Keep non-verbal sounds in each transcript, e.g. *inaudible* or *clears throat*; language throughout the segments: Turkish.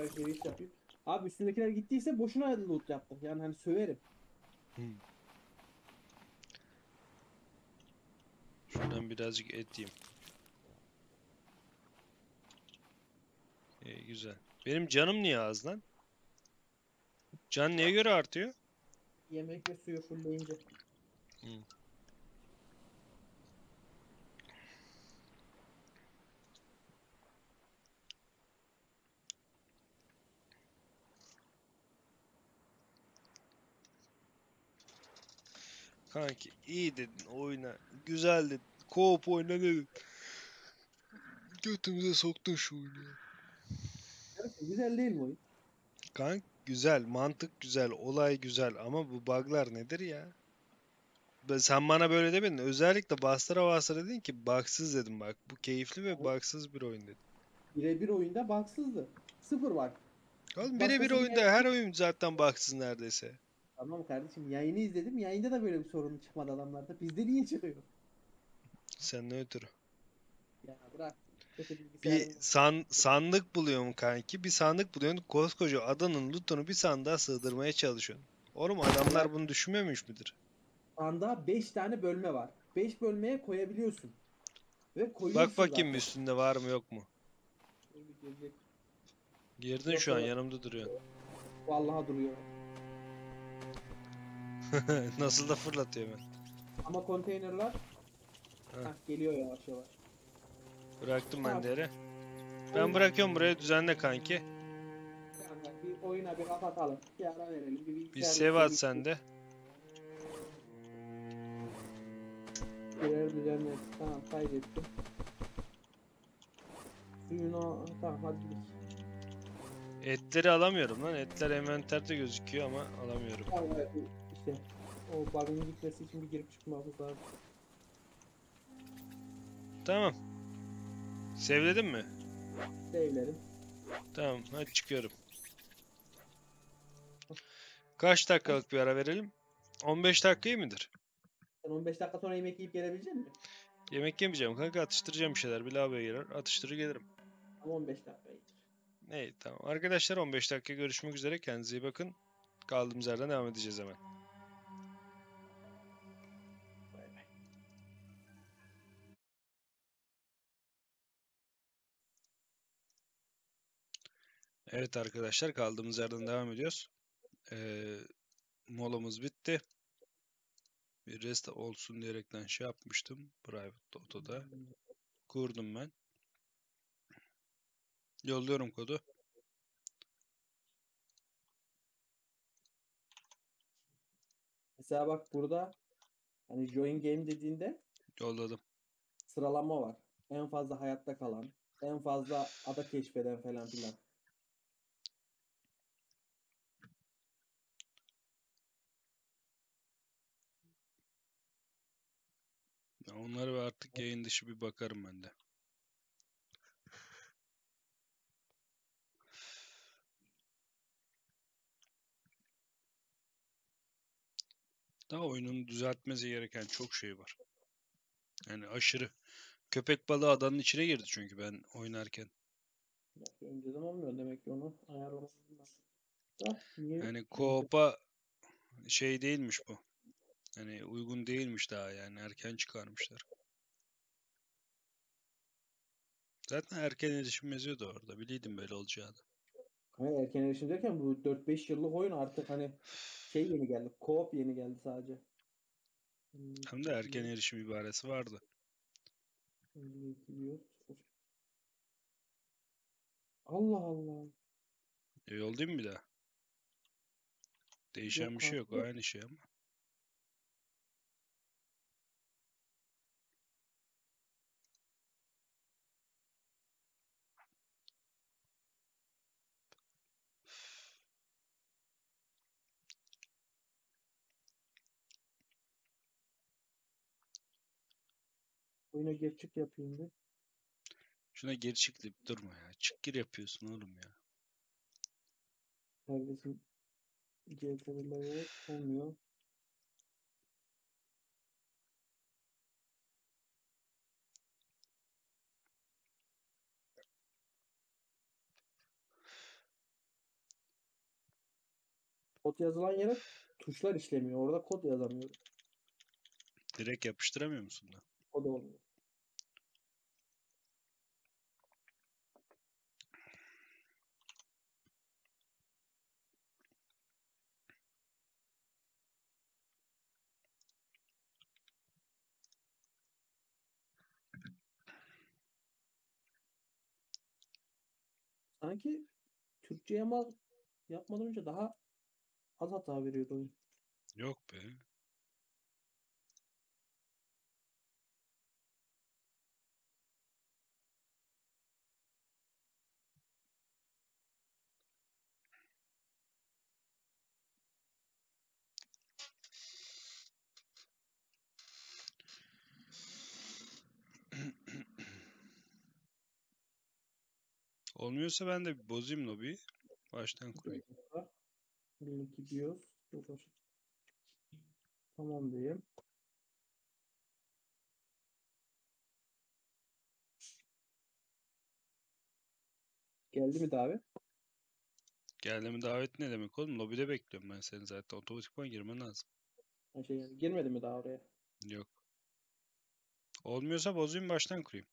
alışveriş yapayım. Abi üstündekiler gittiyse boşuna loot yaptık. Yani hani söverim. Şuradan birazcık et yiyeyim. İyi güzel. Benim canım niye az lan? Can neye göre artıyor? Yemek ve suyu fullleyince. Kanki iyi dedin oyna. Güzel dedin. Co-op oyna dedin. Götümüze soktun şu oyunu. ya. Güzel değil mi oyun? Kank güzel, mantık güzel, olay güzel ama bu bug'lar nedir ya? Sen bana böyle demedin. Özellikle bastıra bastıra dedin ki bugsız dedim bak. Bu keyifli ve bugsız bir oyun dedin. Birebir oyunda baksızdı. Sıfır bak. Oğlum birebir bir oyunda her oyun zaten bugsız neredeyse. Tamam kardeşim yayını izledim. Yayında da böyle bir sorun çıkmadı adamlarda. Bizde niye çıkıyor? Sen ne ötürü? Ya bırak. Bir san, sandık buluyorum kanki. Bir sandık buluyorsun. Koskoca adanın lootunu bir sandığa sığdırmaya çalışıyorsun. Oğlum adamlar bunu düşünmemiş midir? Anda 5 tane bölme var. 5 bölmeye koyabiliyorsun. Ve koyuyorsun Bak bakayım zaten. üstünde var mı yok mu? Girdin Yok, şu an yanımda duruyor. Vallahi duruyor. *laughs* Nasıl da fırlatıyor hemen. Ama konteynerler Heh. Geliyor yavaş yavaş. Bıraktım ben Tamam. de yere. Ben bırakıyorum buraya düzenle kanki. Yani bir oyuna bir kapatalım. Bir ara verelim. Bir Bir bilgisayar save at sende. Birer düzenle. Tamam kaydettim. Suyunu tamam hadi gidelim. Etleri alamıyorum lan. Etler envanterde gözüküyor ama alamıyorum. Tamam evet, işte o bug'ın gitmesi için bir girip çıkmamız lazım. Tamam. Sevledin mi? Save'lerim. Tamam hadi çıkıyorum. Kaç dakikalık bir ara verelim? 15 dakika iyi midir? Sen 15 dakika sonra yemek yiyip gelebilecek misin? Yemek yemeyeceğim kanka atıştıracağım bir şeyler. Bir lavaboya girer atıştırır gelirim. Ama 15 dakika iyidir. İyi tamam. Arkadaşlar 15 dakika görüşmek üzere. Kendinize iyi bakın. Kaldığımız yerden devam edeceğiz hemen. Evet arkadaşlar kaldığımız yerden devam ediyoruz. Ee, molamız bitti. Bir rest olsun diyerekten şey yapmıştım. Private Auto'da. Kurdum ben. Yolluyorum kodu. Mesela bak burada hani join game dediğinde Yolladım. sıralama var. En fazla hayatta kalan, en fazla ada keşfeden falan filan. Ya Onlara ve artık yayın dışı bir bakarım ben de. Daha oyunun düzeltmesi gereken çok şey var. Yani aşırı. Köpek balığı adanın içine girdi çünkü ben oynarken. Önceden olmuyor demek ki onu ayarlamam lazım. Yani co-op'a şey değilmiş bu. Hani uygun değilmiş daha yani erken çıkarmışlar. Zaten erken erişim yazıyordu orada. Biliydim böyle olacağını. Hayır, erken erişim derken bu 4-5 yıllık oyun artık hani şey yeni geldi. Co-op yeni geldi sadece. Hem de erken erişim ibaresi vardı. 52 diyor. Allah Allah. E, mı bir daha? Değişen Yok bir şey yok. Aynı şey ama. Oyuna gerçek yapayım bir. Şuna geri çık deyip durma ya. Çık gir yapıyorsun oğlum ya. Kardeşim CTRL'e olmuyor. Kod yazılan yere tuşlar işlemiyor. Orada kod yazamıyorum. Direkt yapıştıramıyor musun da? O da olmuyor. Sanki Türkçe yama yapmadan önce daha az hata veriyordu oyun. Yok be. Olmuyorsa ben de bozayım lobiyi. Baştan kurayım. Link dur. Tamam diyeyim. Geldi mi davet? Geldi mi davet ne demek oğlum? Lobide bekliyorum ben seni zaten. Otomatikman girmen lazım. Şey girmedi mi daha oraya? Yok. Olmuyorsa bozayım baştan kurayım.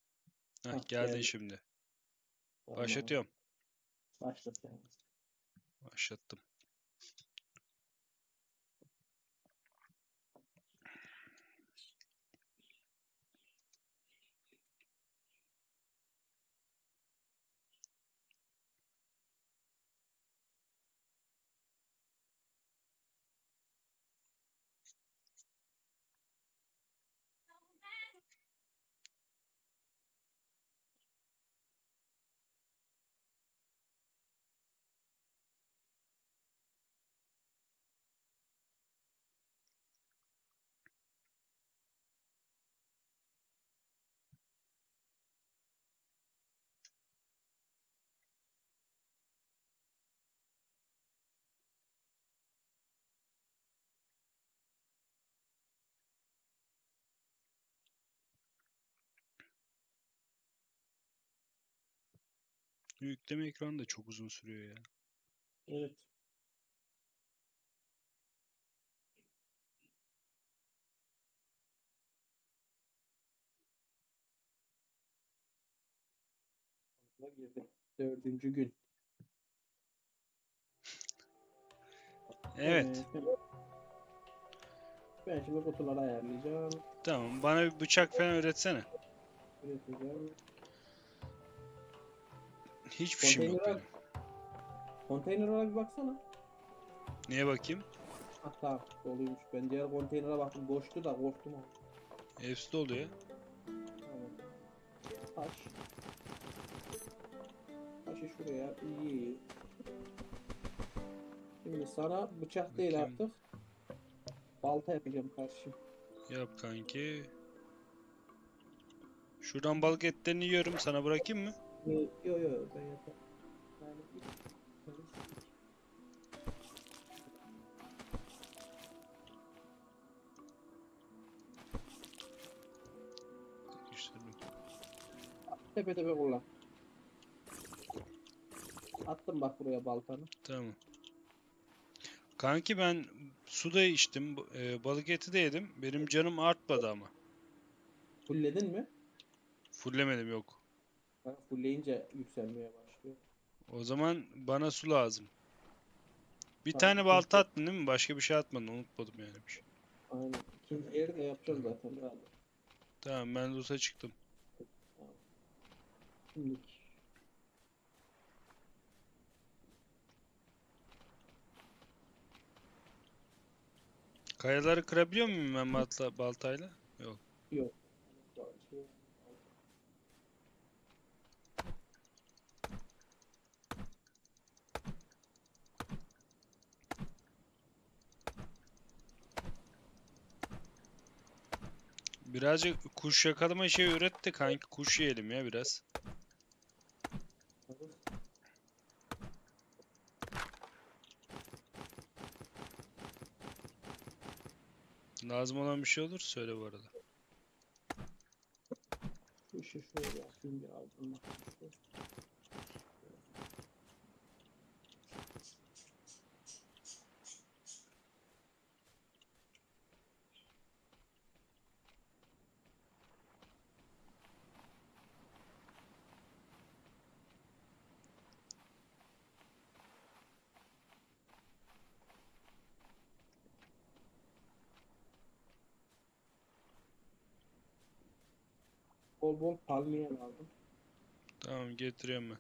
Heh, Hah, geldin geldi. şimdi. Tamam. Başlatıyorum. Başlat Başlattım. Yükleme ekranı da çok uzun sürüyor ya. Evet. girdi. Dördüncü gün. Evet. Evet. Ben şimdi kutuları ayarlayacağım. Tamam. Bana bir bıçak falan öğretsene. Üreteceğim. Hiçbir şeyim yok Konteyner benim. Konteynere bir baksana. Neye bakayım? Tamam doluymuş. Ben diğer konteynere baktım. Boştu da korktum. ama. Hepsi dolu ya. Taş. Taşı şuraya. İyi. Şimdi sana bıçak değil Bakayım. artık. Balta yapacağım karşı. Yap kanki. Şuradan balık etlerini yiyorum. Sana bırakayım mı? Yo yo yo ben yaparım. Yani tepe tepe kullan. Attım bak buraya baltanı. Tamam. Kanki ben su da içtim. e, balık eti de yedim. Benim canım artmadı ama. Fulledin mi? Fullemedim yok. Ben fullleyince yükselmeye başlıyor. O zaman bana su lazım. Bir tane balta attın değil mi? Başka bir şey atmadın. Unutmadım yani bir şey. Aynen. İkinci yeri de yapacağız zaten. Tamam ben Lus'a çıktım. Şimdi Kayaları kırabiliyor muyum ben balta, baltayla? Yok. yok. Birazcık kuş yakalama şey öğret de kanki kuş yiyelim ya biraz. Lazım olan bir şey olur söyle bu arada. Şu işi şöyle biraz. bundan. Bol bol palmiye lazım. Tamam getiriyorum ben.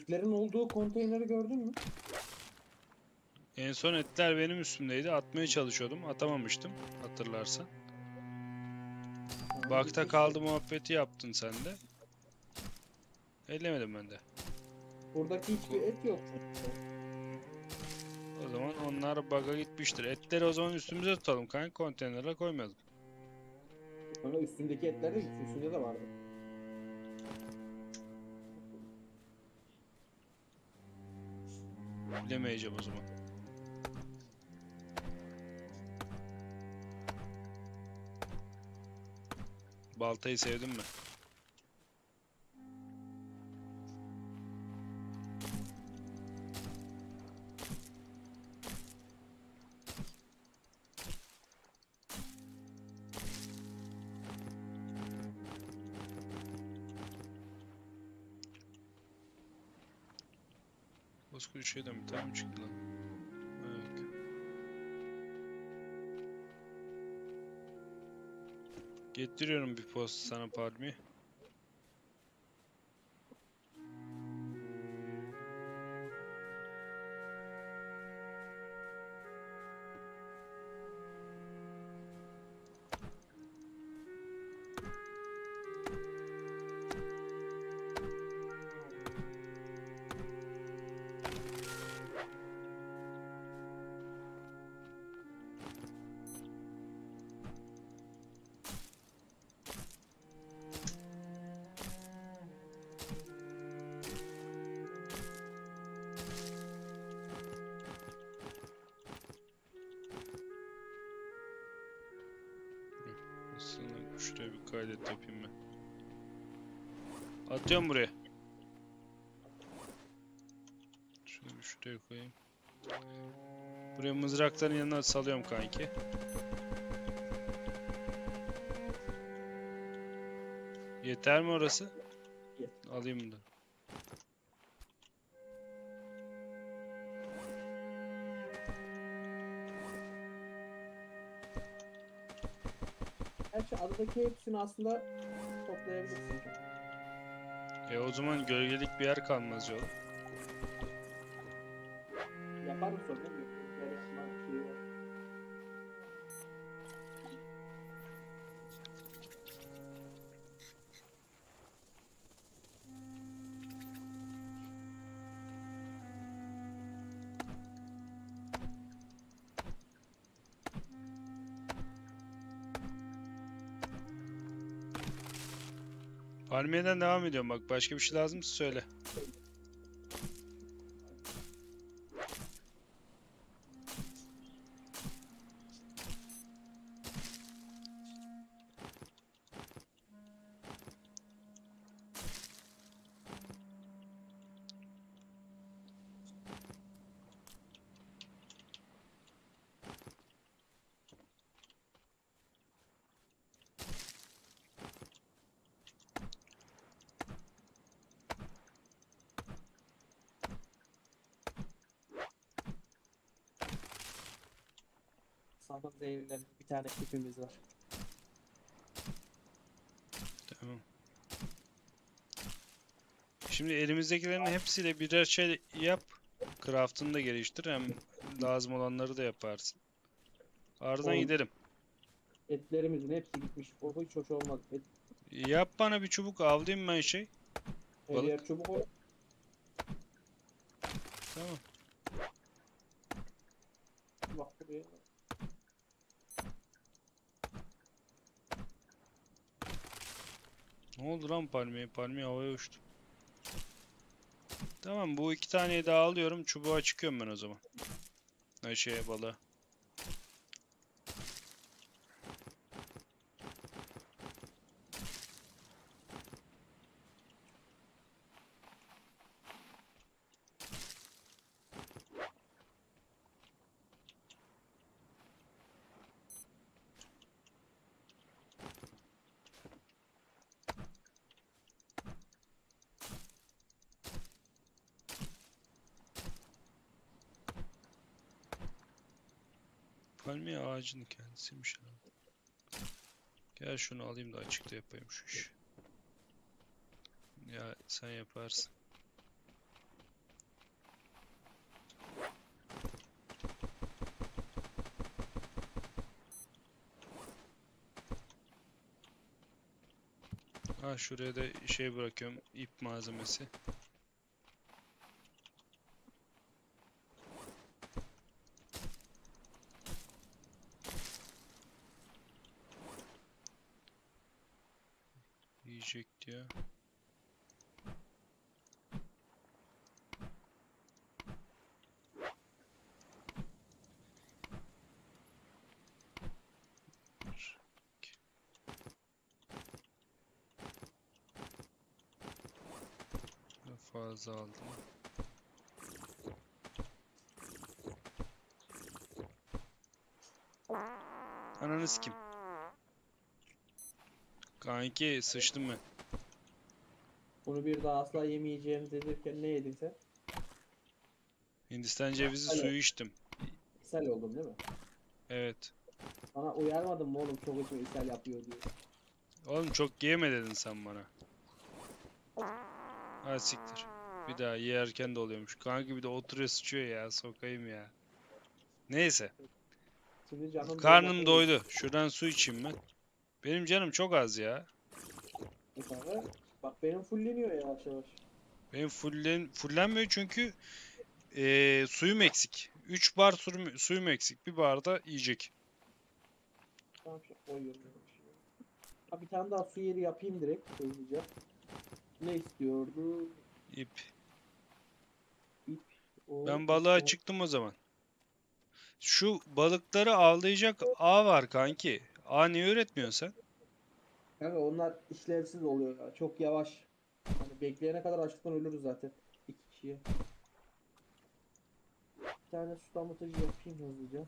Etlerin olduğu konteyneri gördün mü? En son etler benim üstümdeydi. Atmaya çalışıyordum. Atamamıştım. Hatırlarsan. Tamam, Bakta kaldı muhabbeti yaptın sen de. Ellemedim ben de. Buradaki hiçbir et yok. O zaman onlar bug'a gitmiştir. Etleri o zaman üstümüze tutalım kanka. Konteynere koymayalım. Sonra üstündeki etler de gitsin. Üstünde de vardı. Bilemeyeceğim o zaman. Baltayı sevdim mi? Getiriyorum bir post sana Palmi. Şuraya bir kaydet yapayım ben. Atıyorum buraya. Şunu bir şuraya koyayım. Buraya mızrakların yanına salıyorum kanki. Yeter mi orası? Yeter. Alayım bunu adadaki hepsini aslında toplayabilirsin. E o zaman gölgelik bir yer kalmaz yol. Palmiyeden devam ediyorum bak. Başka bir şey lazımsa söyle. Tane ipimiz var. Tamam. Şimdi elimizdekilerin hepsiyle birer şey yap. Craft'ını da geliştir. Hem lazım olanları da yaparsın. Ardından Oğlum. gidelim. Etlerimizin hepsi gitmiş. O hiç hoş olmaz. Et, Yap bana bir çubuk avlayayım ben şey. her Balık. yer çubuk ol. Tamam. Bak buraya. Ne oldu lan palmiye? Palmiye havaya uçtu. Tamam bu iki taneyi daha alıyorum. Çubuğa çıkıyorum ben o zaman. Ne şeye balığa. Ağacının kendisiymiş abi. Gel şunu alayım da açıkta yapayım şu işi. Ya sen yaparsın. Ha şuraya da şey bırakıyorum ip malzemesi. Yiyecek diyor. Bir, iki. Biraz Fazla aldım. Ananı kim? Kanki sıçtım ben. Bunu bir daha asla yemeyeceğim dedirken ne yedin sen? Hindistan cevizi Alo. suyu içtim. İshal oldun değil mi? Evet. Sana uyarmadım mı oğlum çok içme ishal yapıyor diye. Oğlum çok yeme dedin sen bana. Ha siktir. Bir daha yerken de oluyormuş. Kanki bir de oturuyor sıçıyor ya. Sokayım ya. Neyse. Karnım doydu. Şuradan su içeyim ben. Benim canım çok az ya. E kanka, Bak benim fulleniyor yavaş yavaş. Benim fullen, fullenmiyor çünkü eee, suyum eksik. 3 bar suyum, suyum eksik. Bir bar da yiyecek. Tamam şey. Bir tane daha su yeri yapayım direkt hızlıca. Ne istiyordu? İp. Ben balığa o- çıktım o zaman. Şu balıkları avlayacak ağ var kanki. Ağ niye öğretmiyorsun sen? Kanka onlar işlevsiz oluyor ya. Çok yavaş. Hani bekleyene kadar açlıktan ölürüz zaten. İki kişiye. Bir tane su damlatıcı yapayım hızlıca.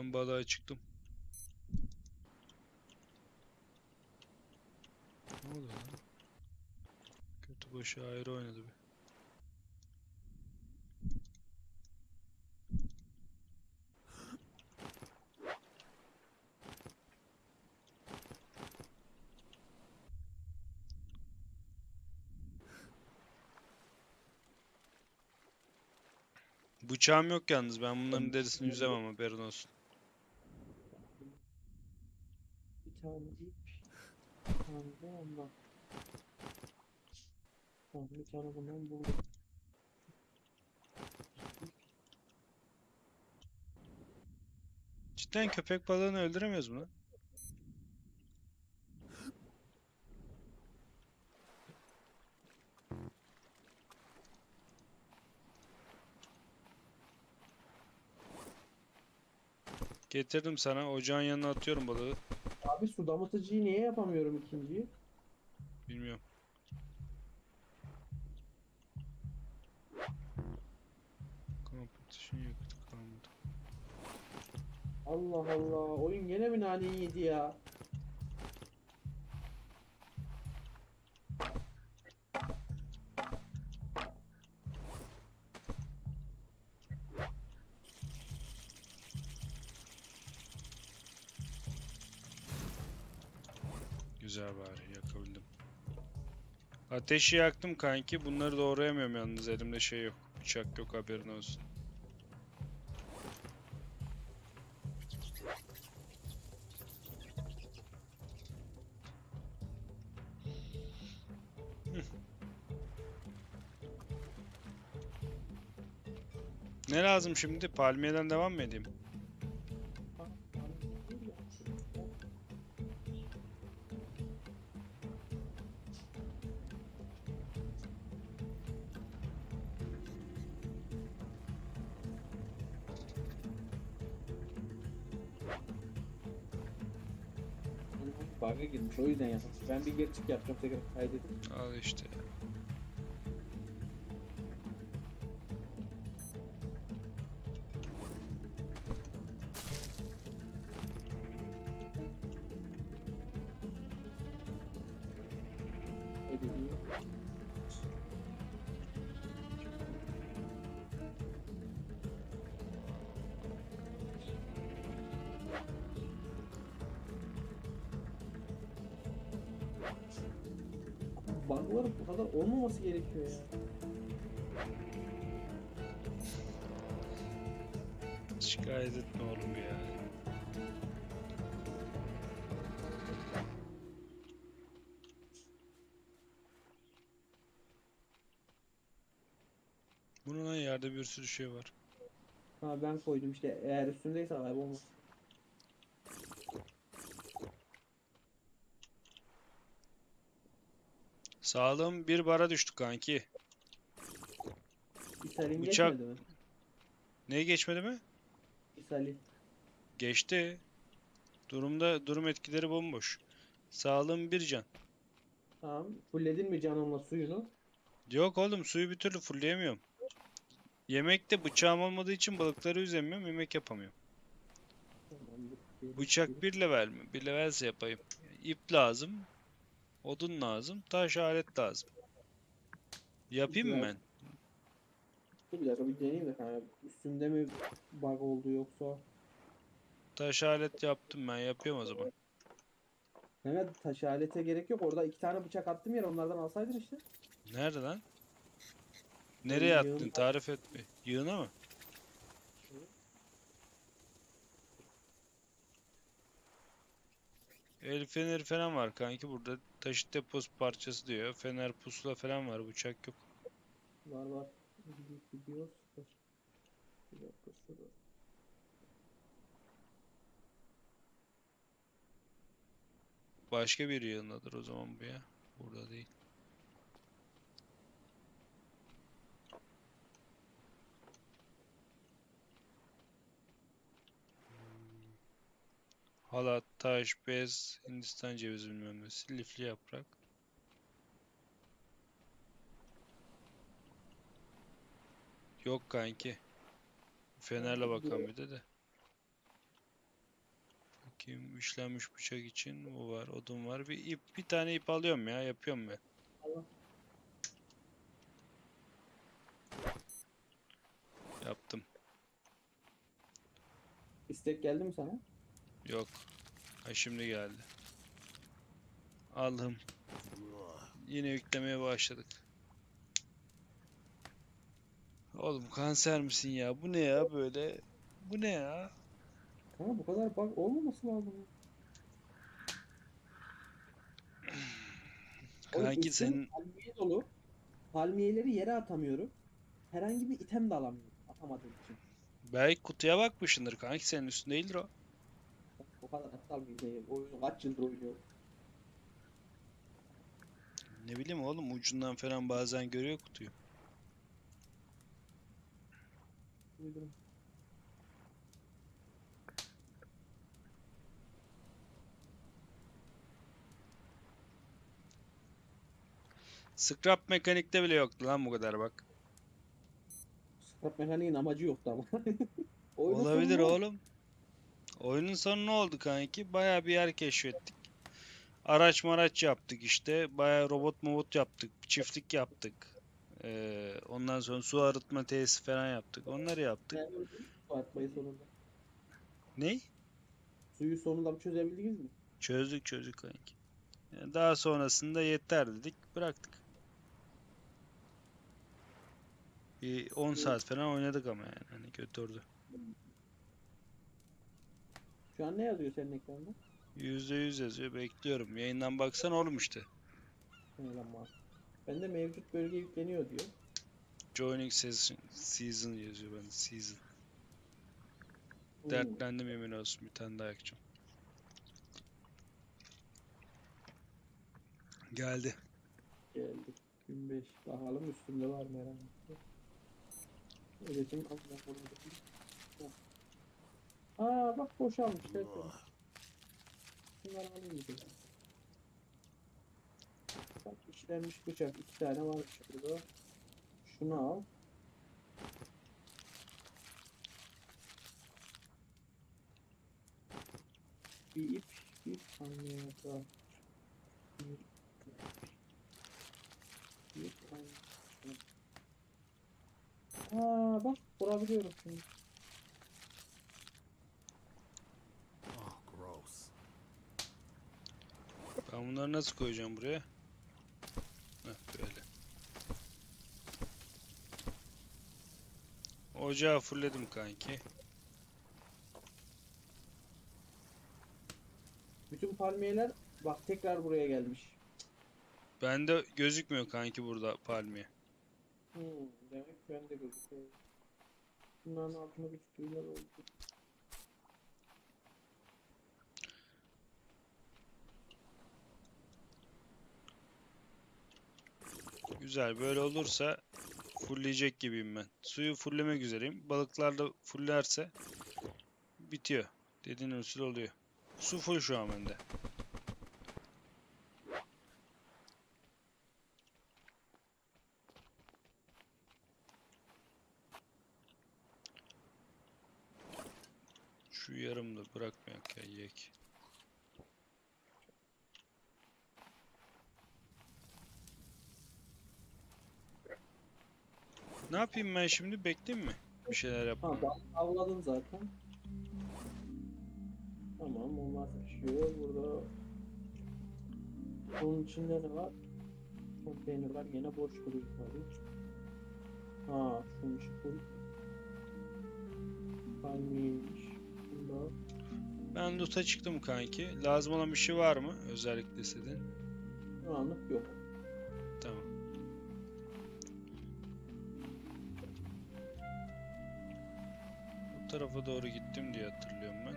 Ben balığa çıktım. Ne oluyor lan? Kötü başı ayrı oynadı bir. Bıçağım yok yalnız. Ben bunların derisini yüzemem haberin olsun. Bir tane ip. Tane ondan. Tamam bir tane bundan buldum. Cidden köpek balığını öldüremiyoruz mu? Getirdim sana. Ocağın yanına atıyorum balığı. Abi su damlatıcıyı niye yapamıyorum ikinciyi? Bilmiyorum. Competition yakıtı kalmadı. Allah Allah. Oyun gene mi naneyi yedi ya? Güzel bari yakabildim. Ateşi yaktım kanki. Bunları doğrayamıyorum yalnız elimde şey yok. Bıçak yok haberin olsun. Ne lazım şimdi? Palmiyeden devam mı edeyim? Ben bir geri çık yapacağım tekrar kaydedip. Al işte. Olmaması gerekiyor ya. Şikayet etme oğlum ya. Bunun yerde bir sürü şey var. Ha ben koydum işte eğer üstündeyse kaybolmaz. Sağlığım bir bara düştü kanki. İshal'in Bıçak- geçmedi mi? Ne geçmedi mi? İshal'in. Geçti. Durumda durum etkileri bomboş. Sağlığım bir can. Tamam. Fulledin mi canınla suyunu? Yok oğlum suyu bir türlü fullleyemiyorum. Yemekte bıçağım olmadığı için balıkları üzemiyorum, yemek yapamıyorum. Tamamdır. Bir- Bıçak bir level mi? Bir levelse yapayım. İp lazım. Odun lazım. Taş alet lazım. Yapayım mı ben? Dur bir dakika bir deneyeyim de kanka. Üstünde mi bug oldu yoksa? Taş alet yaptım ben. Yapıyorum o zaman. Mehmet taş alete gerek yok. Orada iki tane bıçak attım yer onlardan alsaydın işte. Nerede lan? Nereye yığın attın? Tarif et bir. Yığına mı? El feneri falan var kanki burada. Taşıt deposu parçası diyor. Fener pusula falan var. Bıçak yok. Var var. Gidiyor. Dur. Bir dakika şurada. Başka bir yığındadır o zaman bu ya. Burada değil. Halat, taş, bez, Hindistan cevizi bilmem nesi, lifli yaprak. Yok kanki. Fenerle bakan bir de de. Bakayım işlenmiş bıçak için bu var, odun var. Bir ip, bir tane ip alıyorum ya, yapıyorum ben. Yaptım. İstek geldi mi sana? Yok. Ha şimdi geldi. Aldım. Yine yüklemeye başladık. Oğlum kanser misin ya? Bu ne ya böyle? Bu ne ya? Kanka bu kadar bug olmaması lazım. *clears throat* Kanki senin palmiye dolu. Palmiyeleri yere atamıyorum. Herhangi bir item de alamıyorum. Atamadığım için. belki kutuya bakmışsındır kanki senin üstünde değildir o. Kadar aptal bir değil. Oyunu kaç yıldır oynuyorum. Ne bileyim oğlum ucundan falan bazen görüyor kutuyu. Duydum. Scrap mekanikte bile yoktu lan bu kadar bak. Scrap mekaniğin amacı yoktu ama. *laughs* Oyunun Olabilir oğlum. Oyunun sonu ne oldu kanki? Bayağı bir yer keşfettik. Araç maraç yaptık işte. Bayağı robot mobot yaptık. Çiftlik yaptık. Ee, ondan sonra su arıtma tesisi falan yaptık. Onları yaptık. Su atmayı sonunda. Ne? Suyu sonunda çözebildiniz mi? Çözdük çözdük kanki. Yani daha sonrasında yeter dedik. Bıraktık. Bir 10 saat falan oynadık ama yani. Hani götürdü. Şu an ne yazıyor senin ekranda? %100 yazıyor. Bekliyorum. Yayından baksan oğlum işte. Var? Bende mevcut bölge yükleniyor diyor. Joining season, season yazıyor bende. Season. Hmm, Dertlendim yemin olsun. Bir tane daha yakacağım. Geldi. Geldi. 25. Bakalım üstünde var mı herhangi bir şey. Üretim burada. Aa bak boşalmış. Tertemiz. Bunları alayım bir de. işlenmiş bıçak. iki tane var şurada. Şunu al. Bir ip, bir tane daha. Bir, bir tane. Aa bak vurabiliyorum şimdi. Ben bunları nasıl koyacağım buraya? Heh, böyle. Ocağı fullledim kanki. Bütün palmiyeler bak tekrar buraya gelmiş. Bende gözükmüyor kanki burada palmiye. Hmm, demek ben de gözüküyor. Bunların altında bir tüyler oldu. Güzel böyle olursa fullleyecek gibiyim ben. Suyu fulllemek üzereyim. Balıklar da fullerse bitiyor. Dediğin usul oluyor. Su full şu an bende. Şu yarım da bırakmayak ya yek. Ne yapayım ben şimdi? Bekleyeyim mi? Bir şeyler yap. Ha ben avladım zaten. Tamam onlar pişiyor. Burada bunun içinde ne var? Konteyner var. Yine boş duruyor tabii. Ha şunun içi full. Palmiyeymiş. Bunda Ben loot'a çıktım kanki. Lazım olan bir şey var mı? Özellikle istediğin. şu anlık yok. Tamam. Tarafa doğru gittim diye hatırlıyorum ben.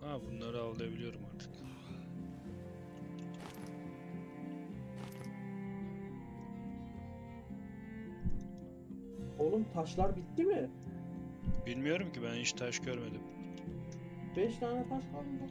Ha bunları avlayabiliyorum artık. Oğlum taşlar bitti mi? Bilmiyorum ki ben hiç taş görmedim. 5 tane taş kaldı.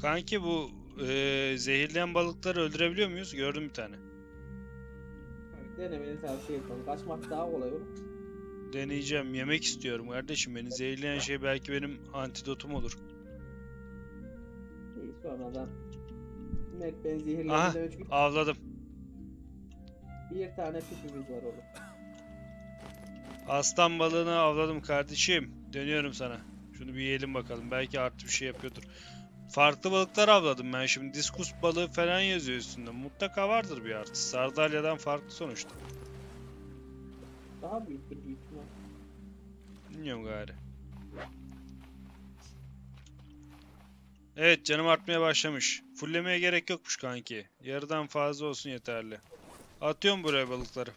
Kanki bu eee, zehirleyen balıkları öldürebiliyor muyuz? Gördüm bir tane. Denemeni tavsiye ederim. Kaçmak daha kolay olur. Deneyeceğim. Yemek istiyorum kardeşim. Beni zehirleyen şey belki benim antidotum olur. İyi sonradan. Demek ben Aha. zehirlendim demek çünkü Avladım. bir tane tüpümüz var oğlum. Aslan balığını avladım kardeşim. Dönüyorum sana. Şunu bir yiyelim bakalım. Belki artı bir şey yapıyordur. Farklı balıklar avladım ben şimdi. Diskus balığı falan yazıyor üstünde. Mutlaka vardır bir artı. Sardalyadan farklı sonuçta. Daha büyüktür büyük ihtimal. Bilmiyorum gari. Evet canım artmaya başlamış. Fullemeye gerek yokmuş kanki. Yarıdan fazla olsun yeterli. Atıyorum buraya balıkları.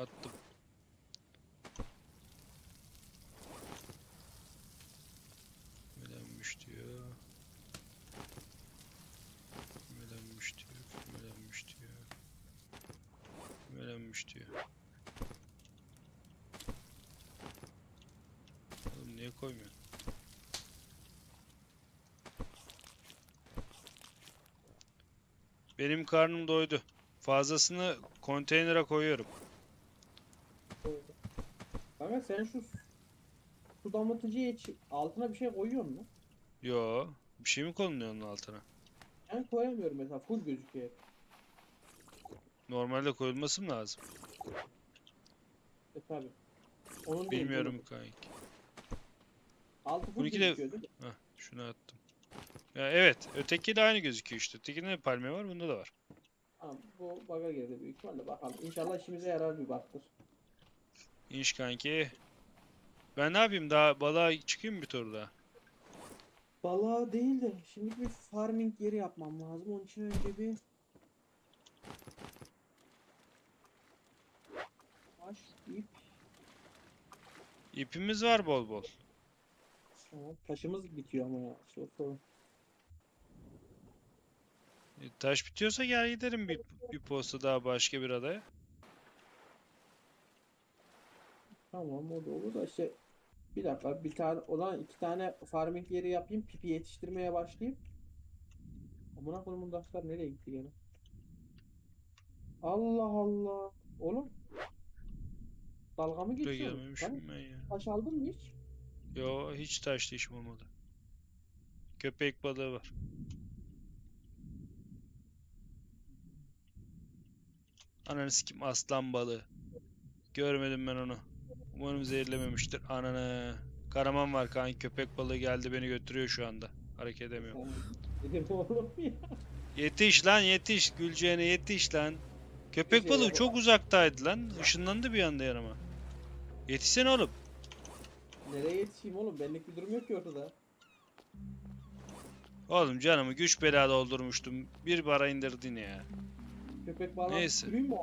Attım. Kümelenmiş diyor. Kümelenmiş diyor. Kümelenmiş diyor. Kümelenmiş diyor. Oğlum niye koymuyor? Benim karnım doydu. Fazlasını konteynere koyuyorum. Kanka sen şu su damlatıcıya hiç altına bir şey koyuyor musun? Yo. Bir şey mi konuluyor onun altına? Ben koyamıyorum mesela full gözüküyor hep. Normalde koyulması mı lazım? E tabi. Onun değil, Bilmiyorum bunun. kanki. Altı full Bununki de- gözüküyor değil mi? Heh, şunu attım. Ya evet, ötekiyle aynı gözüküyor işte. Ötekinde de palmiye var, bunda da var. Tamam, bu baga girdi büyük ihtimalle bakalım. İnşallah işimize yarar bir baktır. İnş kanki. Ben ne yapayım daha balığa çıkayım mı bir tur daha? Balığa değil de şimdi bir farming yeri yapmam lazım. Onun için önce bir taş, ip, İpimiz var bol bol. Taşımız bitiyor ama ya. Sorun. E, taş bitiyorsa gel gidelim bir, bir posta daha başka bir adaya. Tamam o da olur da işte bir dakika bir tane o zaman iki tane farming yeri yapayım pipi yetiştirmeye başlayayım. Amına koyduğumun taşlar nereye gitti gene? Allah Allah. Oğlum. Dalga mı Buraya gelmemişim ben ya. taş aldın mı hiç? Yo hiç taşlı işim olmadı. Köpek balığı var. Ananı sikim aslan balığı. Görmedim ben onu. Umarım zehirlememiştir. Ananı. Karaman var kanki köpek balığı geldi beni götürüyor şu anda. Hareket edemiyorum. Sen dedim oğlum ya. Yetiş lan yetiş. Gülceğine yetiş lan. Köpek balığı çok uzaktaydı lan. Işınlandı bir anda yanıma. Yetişsene oğlum. Nereye yetişeyim oğlum? Benlik bir durum yok ki ortada. Oğlum canımı güç bela doldurmuştum. Bir bara indirdin ya. Köpek balığı Neyse. süreyim mi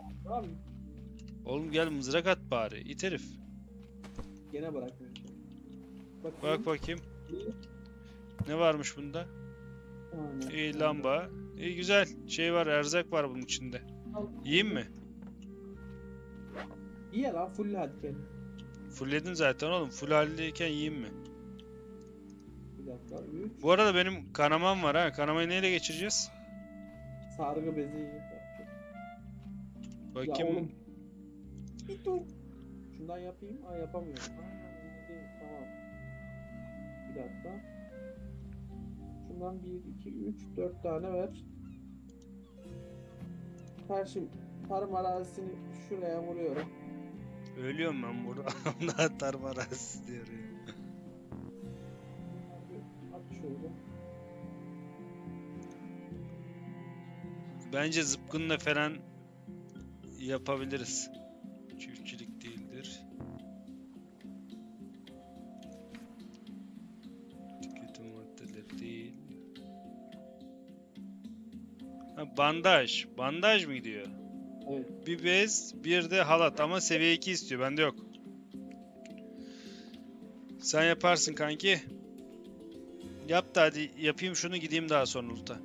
oğlum? Gel mızrak at bari. İt herif. Gene bırakmıyor. Bakayım. Bak bakayım. Ne varmış bunda? Aynen. İyi lamba. İyi güzel. Şey var erzak var bunun içinde. Al. Yiyeyim mi? İyi lan full hadi gel. Fullledim zaten oğlum. Full haldeyken yiyeyim mi? Bir dakika. 3. Bu arada benim kanamam var ha. Kanamayı neyle geçireceğiz? Sargı bezi. Ya Bakayım. oğlum. Bir dur. Şundan yapayım. Aa yapamıyorum. Aa, değil, tamam. Bir dakika. Şundan 1, 2, 3, 4 tane ver. Karşı tarım arazisini şuraya vuruyorum. Ölüyorum ben burada. *laughs* Onlar tarmarası diyor ya. Bence zıpkınla falan yapabiliriz. Çiftçilik değildir. Tüketim maddeleri değil. Ha, bandaj. Bandaj mı gidiyor? Evet. Bir bez, bir de halat ama seviye 2 istiyor. Bende yok. Sen yaparsın kanki. Yap da hadi yapayım şunu gideyim daha sonra Ulut'a.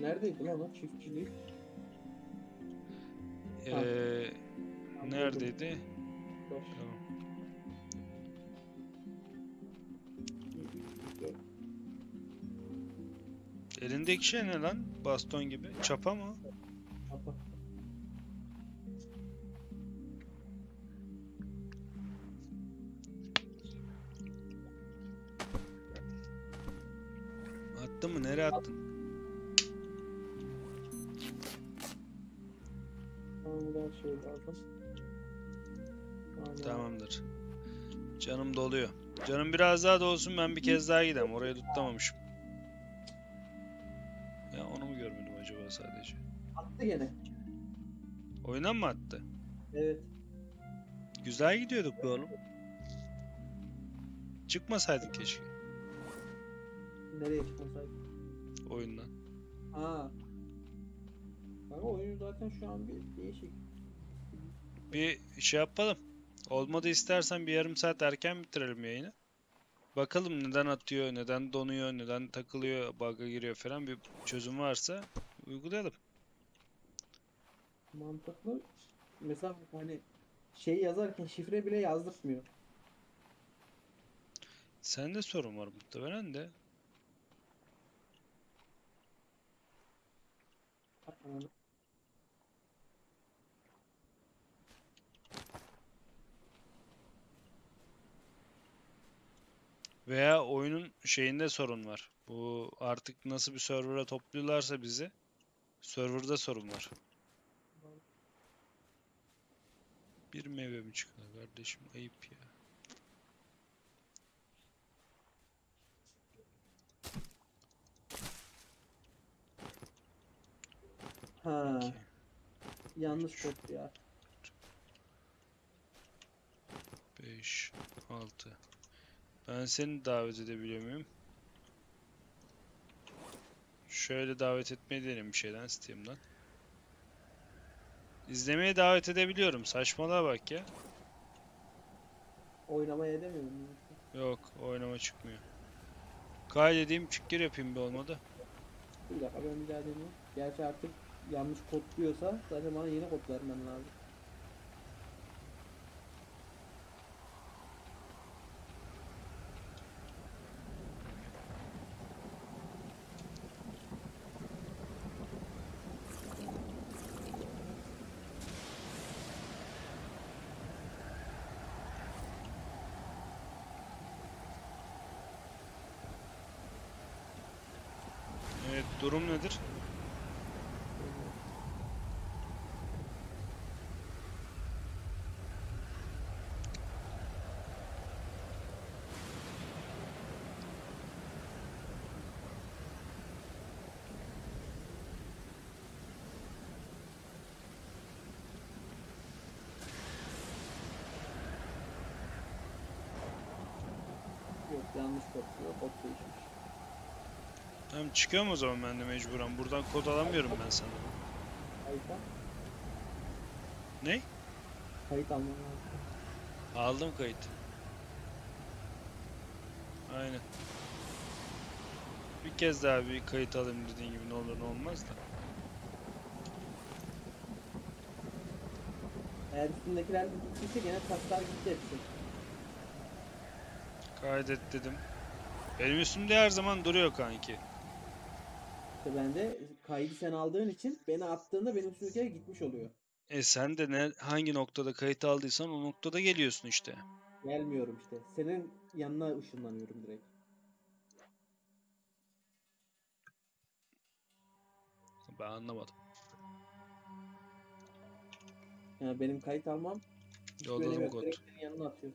Neredeydi lan o çiftçilik? Ee, neredeydi? Tamam. Elindeki şey ne lan? Baston gibi. Çapa mı? Kapa. Attın mı? Nereye attın? Tamam bir daha şey. Tamamdır. Canım doluyor. Canım biraz daha dolsun ben bir kez daha gideyim. Oraya tutlamamışım. Acaba sadece? Attı gene. Oyundan mı attı? Evet. Güzel gidiyorduk be oğlum. Çıkmasaydın keşke Nereye çıkmasaydı? oyundan. Ha. Kanka oyun zaten şu an bir değişik. Bir şey yapalım. Olmadı istersen bir yarım saat erken bitirelim yayını. Bakalım neden atıyor, neden donuyor, neden takılıyor, bug'a giriyor falan bir çözüm varsa Uygulayalım. Mantıklı. Mesela hani şey yazarken şifre bile yazdırmıyor. Sende sorun var muhtemelen de. Veya oyunun şeyinde sorun var. Bu artık nasıl bir server'a topluyorlarsa bizi server'da sorun var. Bir meyve mi çıkıyor kardeşim? Ayıp ya. Ha, İki. yanlış kod ya. 5, 6. Ben seni davet edebiliyor muyum? Şöyle davet etmeyi deneyim bir şeyden Steam'den. İzlemeye davet edebiliyorum. Saçmalığa bak ya. Oynamaya edemiyorum. Yok, oynama çıkmıyor. Kaydedeyim, çık gir yapayım bir olmadı. Bir dakika ben bir daha deneyeyim. Gerçi artık yanlış kod diyorsa zaten bana yeni kod vermen lazım. Evet, durum nedir? Yok yanlış diyor. Kod değişmiş. Tamam çıkıyorum o zaman ben de mecburen. Buradan kod alamıyorum ben sana. Kayıt al. Ne? Kayıt alman lazım. Aldım kayıt. Aynen. Bir kez daha bir kayıt alayım dediğin gibi ne olur ne olmaz da. Eğer üstündekiler gittiyse gene taşlar gitti hepsi. Kaydet dedim. Benim üstümde her zaman duruyor kanki. İşte ben de kaydı sen aldığın için beni attığında benim üstümdekiler gitmiş oluyor. E sen de ne hangi noktada kayıt aldıysan o noktada geliyorsun işte. Gelmiyorum işte. Senin yanına ışınlanıyorum direkt. Ben anlamadım. Yani benim kayıt almam Yolladım kod. Yanına atıyor.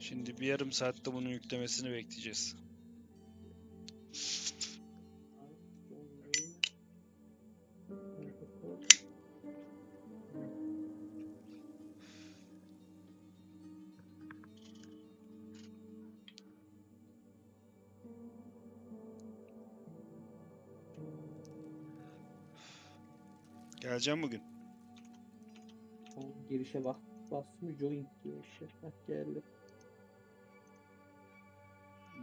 Şimdi bir yarım saatte bunun yüklemesini bekleyeceğiz. Geleceğim bugün. O girişe bak. Bastım join diyor işte. Heh, geldi.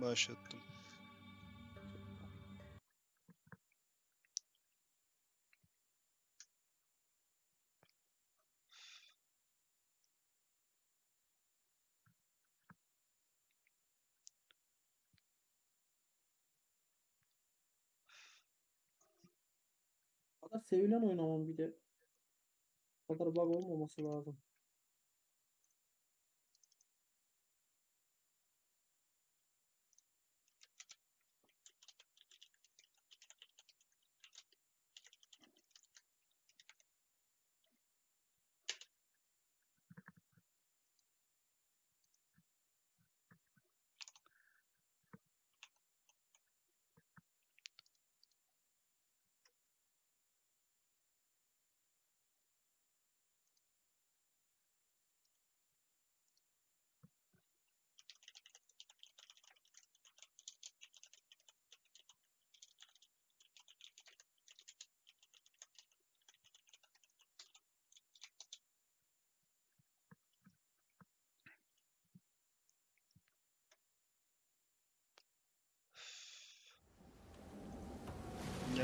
Başlattım. Kadar sevilen oynamam bir de. O kadar bug olmaması lazım.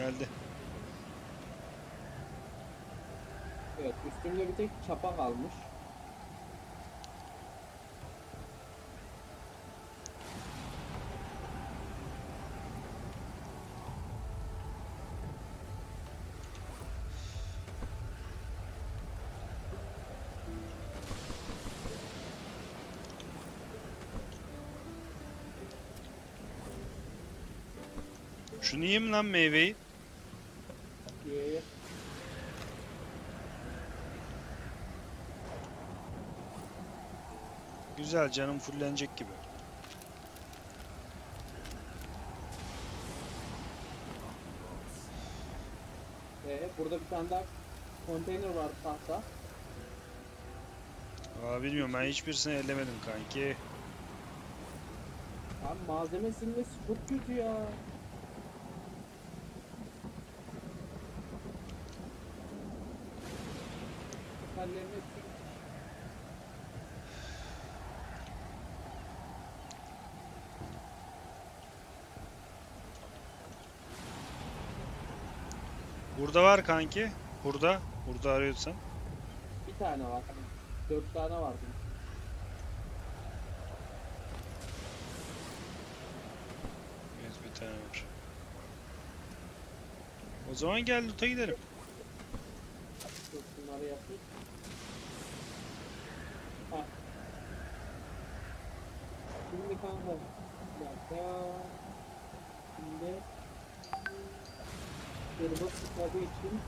geldi. Evet üstümde bir tek çapa kalmış. Şu yiyeyim lan meyveyi. Güzel canım fullenecek gibi. Ee, burada bir tane daha konteyner var tahta. Aa bilmiyorum ben hiçbirisini ellemedim kanki. Abi malzeme silmesi çok kötü ya. Burada var kanki. Burada. Burada arıyorsan. bir tane var. Dört tane var. Evet bir tane var. O zaman gel loot'a gidelim. Dur bunları yapayım. Ha. Şimdi kanka. Bir dakika. Şimdi. Sıkladığı için.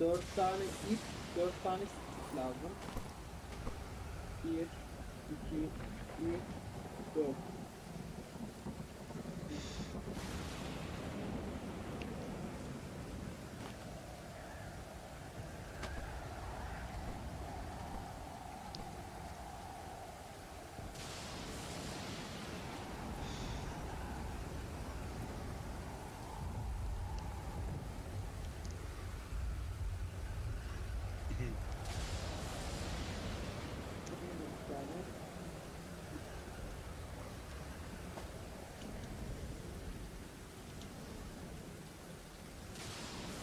Dört tane ip, dört tane stick lazım. Bir, iki, üç, dört. Bir tane.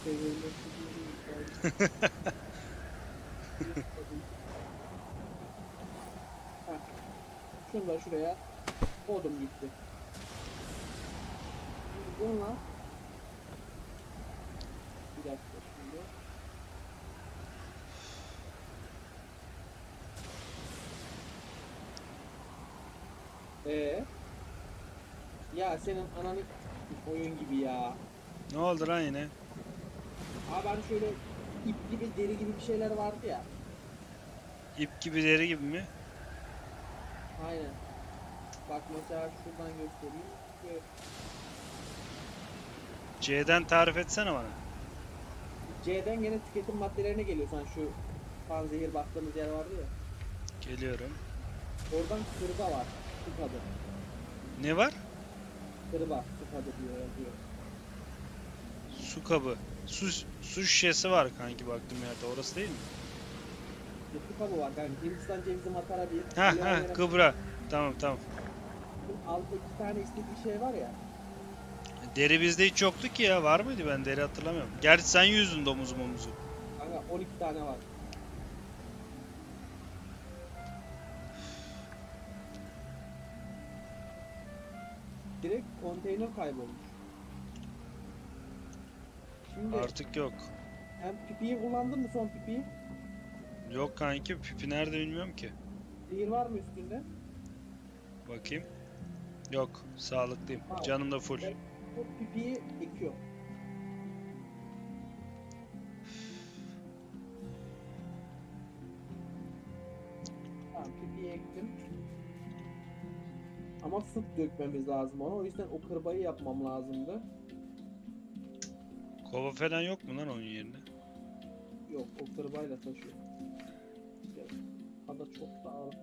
*laughs* Da şuraya koydum gitti. Bununla bir dakika şimdi. Ee? Ya senin ananı oyun gibi ya. Ne oldu lan yine? Abi hani şöyle ip gibi deri gibi bir şeyler vardı ya. İp gibi deri gibi mi? Aynen. Bak mesela şuradan göstereyim. Böyle C'den tarif etsene bana. C'den gene tüketim maddelerine geliyorsan şu panzehir baktığımız yer vardı ya. Geliyorum. Oradan kırba var. Su kabı. Ne var? Kırba. Su kabı diyor yazıyor. Su kabı. Su, su şişesi var kanki baktığım yerde. Orası değil mi? Su kabı var. Yani Hindistan cevizi matara bir. Ha ha kıbra. Tamam tamam. Bunun Altta iki tane istediği şey var ya. Deri bizde hiç yoktu ki ya. Var mıydı ben deri hatırlamıyorum. Gerçi sen yüzdün domuzu momuzu. Kanka 12 tane var. Direkt konteyner kaybolmuş. Şimdi Artık yok. sen pipiyi kullandın mı son pipiyi? Yok kanki pipi nerede bilmiyorum ki. Zehir var mı üstünde? Bakayım. Yok. Sağlıklıyım. Tamam. Canım da full. Bu pipiyi ekiyor. Tamam pipiyi ektim. Ama süt dökmemiz lazım ona. O yüzden o kırbayı yapmam lazımdı. Kova falan yok mu lan onun yerine? Yok o kırbayla taşıyor. Ada çok da ağır.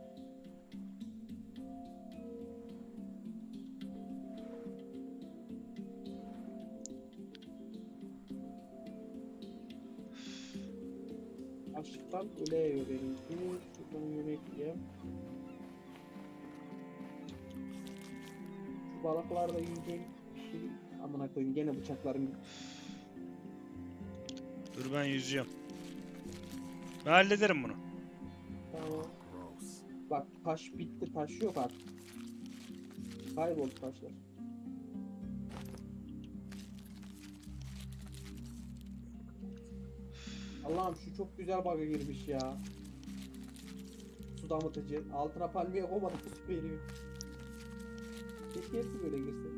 Açlıktan ölüyor benimki. Şuradan yemek yiyeyim. Şu balıklar da yiyeceğim. Şey, amına koyayım gene bıçaklarım. Dur ben yüzüyorum. Ben hallederim bunu. Tamam. Bak taş bitti, taş yok artık. Kayboldu taşlar. Allah'ım şu çok güzel bug'a girmiş ya. su damıtıcı. Altına palmiye koymadık su veriyor. Keşke hepsi böyle girse.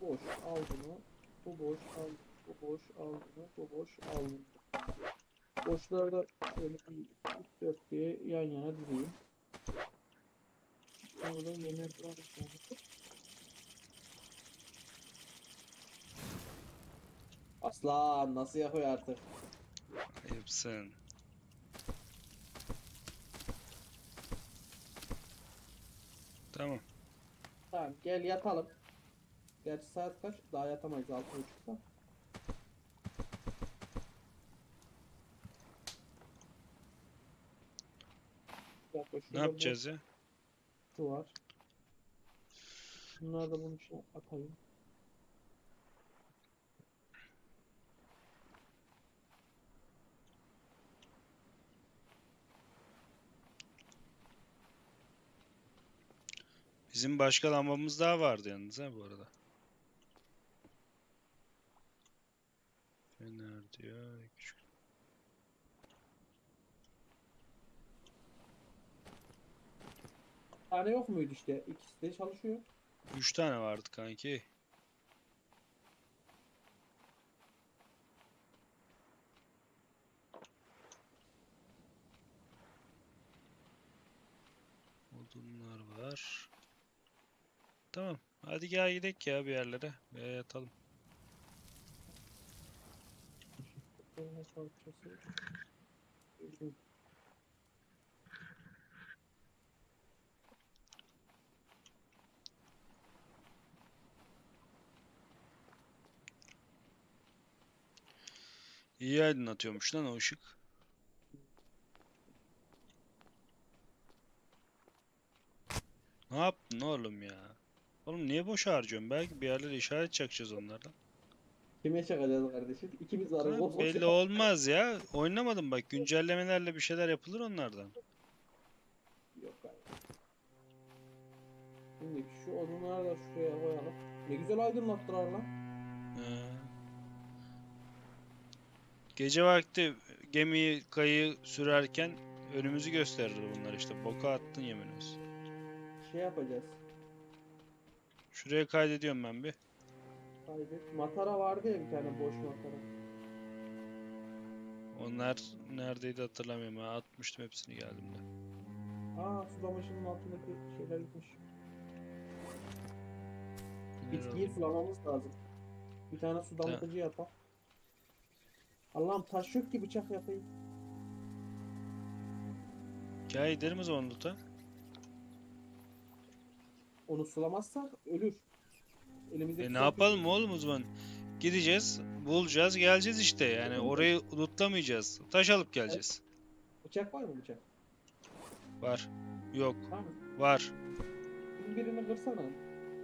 Boş aldı mı? Bu boş aldı. Bu boş aldı mı? Bu boş aldı. Boşları da şöyle bir 4 diye yan yana dizeyim. Sonra da yemek var. Aslan nasıl yapıyor artık? Ayıpsın. Tamam. Tamam gel yatalım. Gerçi saat kaç? Daha yatamayız 6.30'da. Bir dakika, Ne yapacağız ya? Şu var. Bunları da bunun içine atayım. Bizim başka lambamız daha vardı yalnız ha bu arada. Fener diyor. Küçük. Bir tane yok muydu işte? İkisi de çalışıyor. Üç tane vardı kanki. Odunlar var. Tamam. Hadi gel gidelim ya bir yerlere. Veya yatalım. Sonra salçası. Üzüm. İyi aydınlatıyormuş lan o ışık. Ne yaptın oğlum ya? Oğlum niye boş harcıyorsun? Belki bir yerlere işaret çakacağız onlardan. Kime çakacağız kardeşim? İkimiz varız. Boş belli yap- olmaz ya. Oynamadım bak güncellemelerle bir şeyler yapılır onlardan. Yok kardeşim. Şimdi şu odunları da şuraya koyalım. Ne güzel aydınlattılar lan. He. Gece vakti gemiyi kayı sürerken önümüzü gösterir bunlar işte. Boka attın yemin olsun. Şey yapacağız. Şuraya kaydediyorum ben bir. Kaydet. Matara vardı ya bir tane boş matara. Onlar neredeydi hatırlamıyorum. Ben atmıştım hepsini geldiğimde. Aa sulamışının altındaki şeyler gitmiş. Bitkiyi sulamamız lazım. Bir tane su damlatıcı yapalım. Allah'ım taş yok ki bıçak yapayım. Gel gidelim o zaman Lut'a. Onu sulamazsak ölür. Elimizdeki E ne yapalım oğlum o zaman? Gideceğiz, bulacağız, geleceğiz işte. Yani orayı lootlamayacağız. Taş alıp geleceğiz. Bıçak var mı bıçak? Var. Yok. Tamam. Var. Bunun birini kırsana.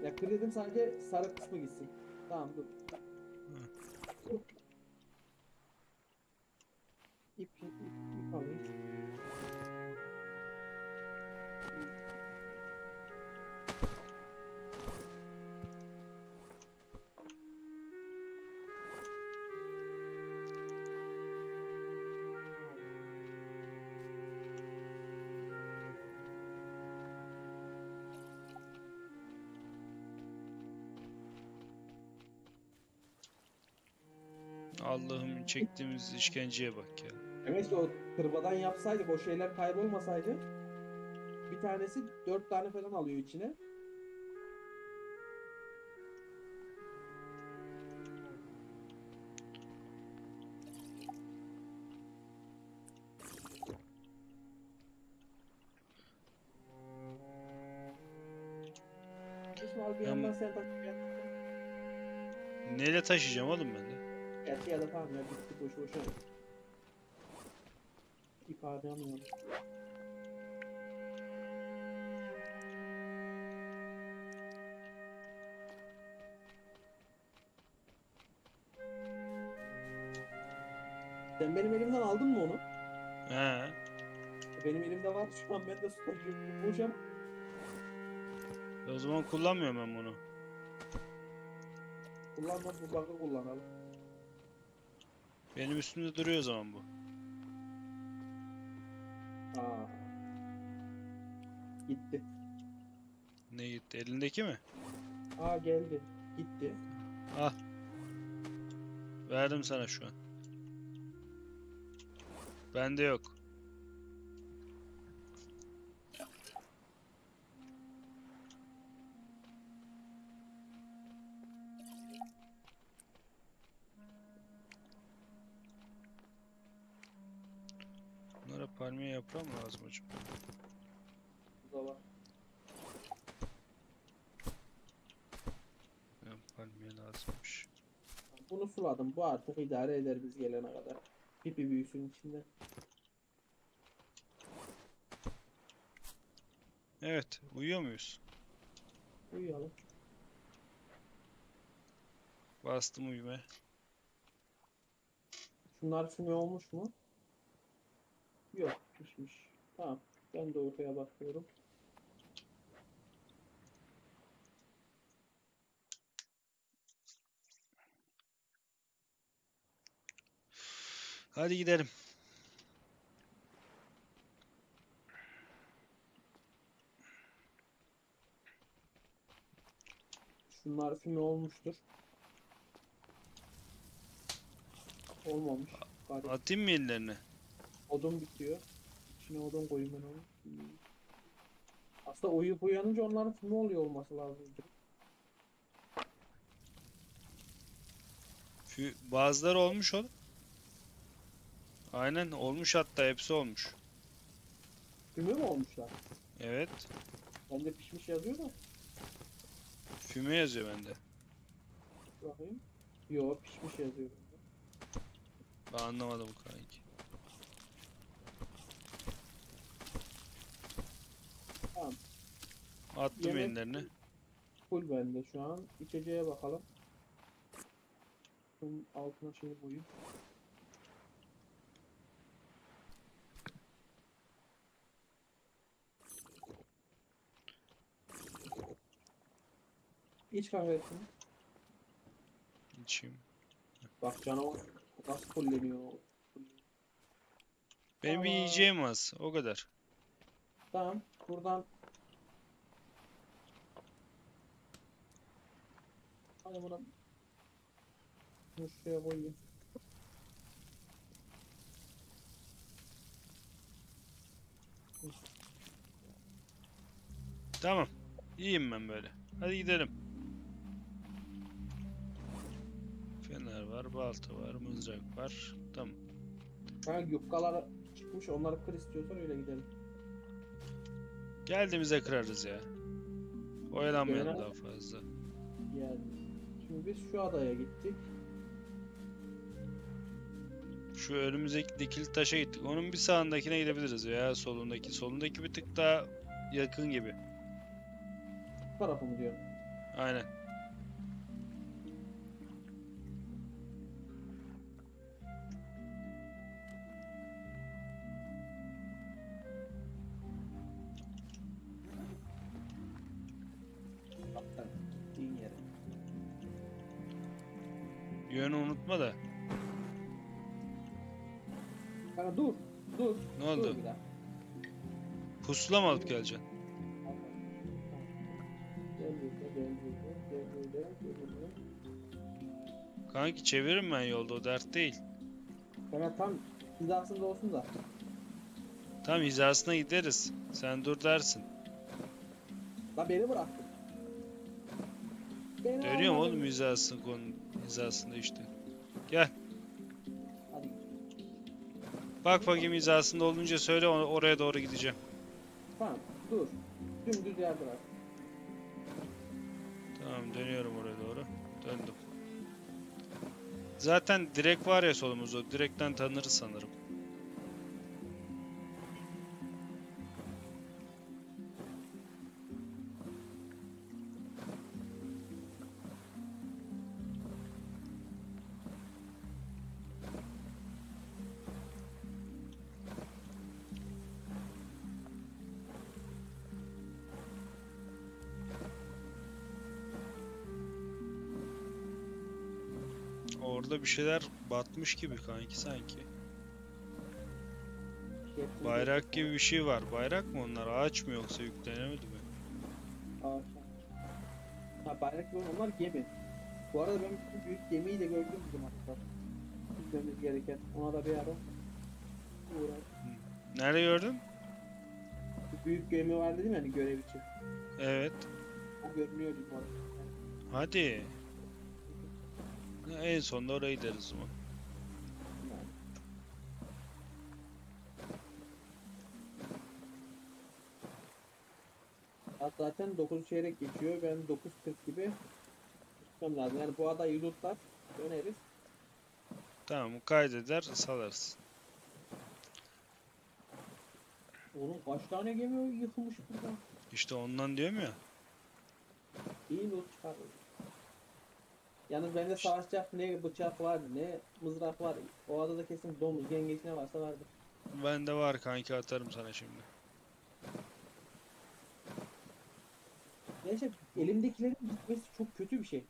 Ya kır dedim sadece sarı kısmı gitsin. Tamam dur. İp, ip, ip, ip Allah'ım çektiğimiz işkenceye bak ya. Ama o tırbadan yapsaydık o şeyler kaybolmasaydı bir tanesi dört tane falan alıyor içine. Neyle taşıyacağım oğlum ben de? Gerçi ya da tamam ya bitti boşu boşuna. İp harcamıyorum. Sen benim elimden aldın mı onu? He. Benim elimde var şu an ben de. Boş ama. E O zaman kullanmıyorum ben bunu. Kullanma bu bakı kullanalım. Benim üstümde duruyor o zaman bu. Aa. Gitti. Ne gitti? Elindeki mi? Aa geldi. Gitti. Al. Verdim sana şu an. Bende yok. Yaprağı mı lazım acaba? Bu da var. Ya, palmiye lazımmış. Bunu suladım. Bu artık idare eder biz gelene kadar. Pipi büyüsün içinde. Evet, uyuyor muyuz? Uyuyalım. Bastım uyumaya. Şunlar füme olmuş mu? Yok pişmiş. Tamam. Ben de ortaya bakıyorum. Hadi gidelim. Şunlar füme olmuştur. Olmamış. Garip. Atayım mı ellerine? Odun bitiyor. İçine odun koyayım ben onu. Aslında uyuyup uyanınca onların füme oluyor olması lazım. Fü- Bazıları olmuş oğlum. Aynen olmuş hatta hepsi olmuş. Füme mi olmuşlar? Evet. Bende pişmiş yazıyor da. Füme yazıyor bende. Bakayım. Yo pişmiş yazıyor. Ben anlamadım kanki. Tamam. Attım Yemek- ellerine. Full bende şu an. İçeceğe bakalım. Bunun altına şey koyayım. İç kahvesini. İçeyim. Bak canavar nasıl fulleniyor. Benim bir Tamam. yiyeceğim az. O kadar. Tamam. Buradan Hadi buradan Şunu şuraya koyayım. Tamam. İyiyim ben böyle. Hadi gidelim. Fener var, balta var, mızrak var. Tamam. Ha yufkalar çıkmış onları kır istiyorsan öyle gidelim. Geldiğimizde kırarız ya. Oyalanmayalım Genel- daha fazla. Yani şimdi biz şu adaya gittik. Şu önümüzdeki dikili taşa gittik. Onun bir sağındakine gidebiliriz veya solundaki. Solundaki bir tık daha yakın gibi. Bu tarafı mı diyorsun? Aynen. Kanka dur. Dur. Ne Dur oldu? bir dakika. Pusula mı alıp geleceksin? Gel burada, gel burada, gel burada, gel burada. Kanki çeviririm ben yolda o dert değil. Kanka tam hizasında olsun da. Tam hizasına gideriz. Sen dur dersin. La beni bıraktın. Beni Dönüyorum almadın. oğlum hizasını konu hizasında işte. Gel. Bak bakayım hizasında olunca söyle or- oraya doğru gideceğim. Tamam dur. Dümdüz yer bırak. Tamam dönüyorum oraya doğru. Döndüm. Zaten direkt var ya solumuzda. Direkten tanırız sanırım. Bir şeyler batmış gibi kanki sanki. Bayrak gibi bir şey var. Bayrak mı onlar? Ağaç mı yoksa yüklenemedi mi? Ağaç. Ha bayrak gibi onlar gemi. Bu arada ben bu büyük gemiyi de gördüm bizim hatta. Gitmemiz gereken. Ona da bir ara uğrar. Nerede gördün? Bu büyük gemi var dedim yani görev için. Evet. O görünüyor orada. Hadi. En sonunda oraya gideriz o zaman. Saat zaten 9 çeyrek geçiyor. Ben 9.40 gibi çıkmam lazım. Yani bu adayı lootlar döneriz. Tamam kaydeder salarız. Oğlum kaç tane gemi yıkılmış burada. İşte ondan diyorum ya. İyi loot çıkardı. Yalnız bende savaşacak ne bıçak var ne mızrak var. O adada kesin domuz yengeç ne varsa vardı. Bende var kanki atarım sana şimdi. Neyse elimdekilerin gitmesi çok kötü bir şey.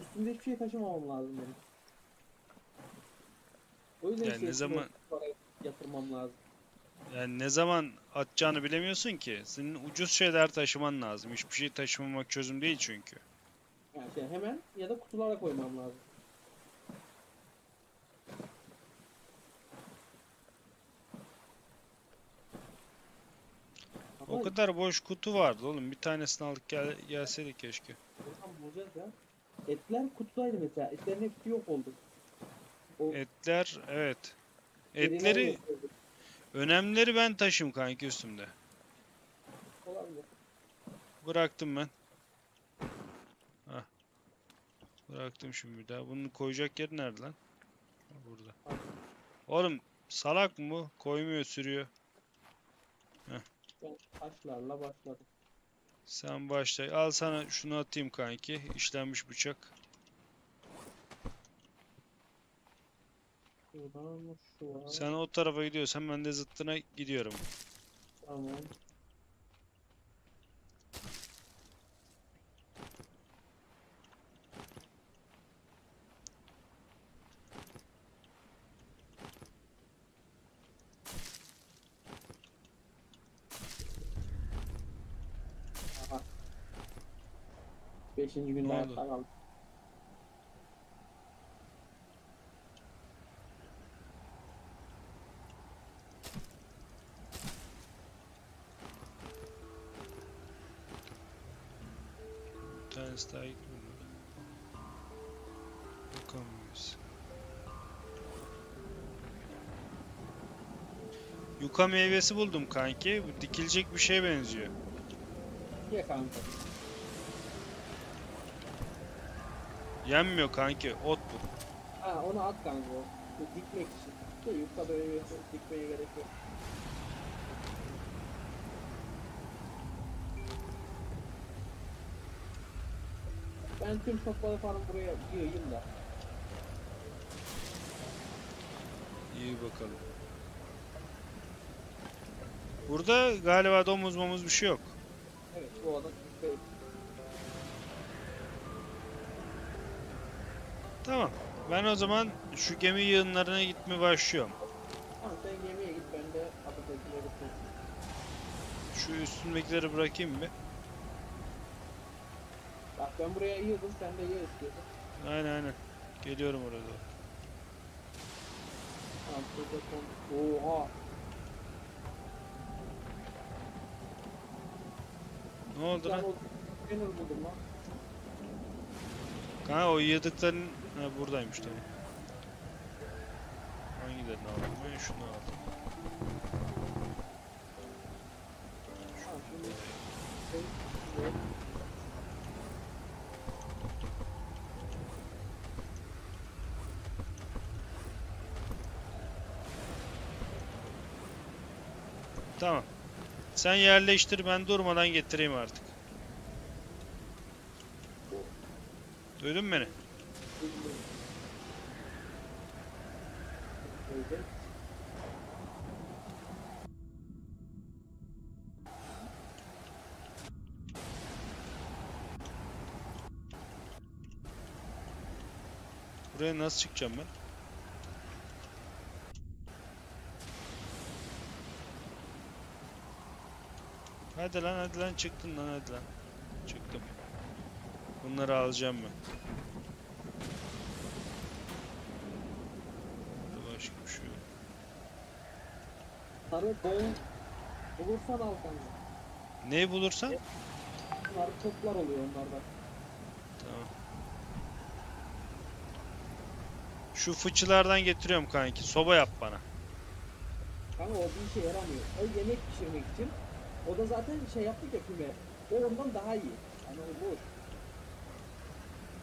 Üstümde hiçbir şey taşımamam lazım benim. O yüzden Yani işte ne zaman- parayı yatırmam lazım. Yani ne zaman atacağını bilemiyorsun ki. Senin ucuz şeyler taşıman lazım. Hiçbir şey taşımamak çözüm değil çünkü. Şey hemen ya da kutulara koymam lazım. O kadar boş kutu vardı oğlum. Bir tanesini alıp gel gelseydik keşke. buradan bulacağız ya. Etler kutudaydı mesela. Etlerin hepsi yok oldu. O Etler evet. Etleri önemlileri ben taşım kanki üstümde. Olabilir. Bıraktım ben. Hah. Bıraktım şimdi bir daha. Bunu koyacak yer nerede lan? Burada. Oğlum salak mı bu? Koymuyor sürüyor. Taşlarla başladım. Sen başla. Al sana şunu atayım kanki. İşlenmiş bıçak. Şuradan şu. Sen o tarafa gidiyorsan ben de zıttına gidiyorum. Tamam. Aha. Beşinci günde oldu? kaldım. Bir tanesi daha? Bakamıyoruz. Yuka meyvesi buldum kanki. Bu dikilecek bir şeye benziyor. Ye kanka. Yenmiyor kanki. Ot bu. Ha onu at kanka. Bu dikmek için. De yufka böyle dikmeye gerek yok. Ben tüm topları falan buraya yığayım da. İyi bakalım. Burada galiba domuz momuz bir şey yok. Evet bu adam Tamam. Ben o zaman şu gemi yığınlarına gitmeye başlıyorum. Tamam sen gemiye git ben de adadakileri tut. Şu üstündekileri bırakayım bir. Bak ben buraya yığdım sen de yığ istiyorsan. Aynen aynen. Geliyorum oraya doğru. Tamam şurada son. Oha. Ne oldu lan? Banner buldum lan. Ha o yığdıkların ha, buradaymış tabii. Hangilerini aldım? Ben şunu aldım. Tamam. Sen yerleştir ben durmadan getireyim artık. Duydun mu beni? Buraya nasıl çıkacağım ben? Hadi lan hadi lan çıktın lan hadi lan. Çıktım. Bunları alacağım ben. Burada başka bir şey yok. Sarı don bulursan al kanka. Neyi bulursan? Sarı toplar oluyor onlarda. Tamam. Şu fıçılardan getiriyorum kanki. Soba yap bana. Kanka o bir işe yaramıyor. O yemek pişirmek için. O da zaten şey yaptık ya füme. O ondan daha iyi. Yani o boş.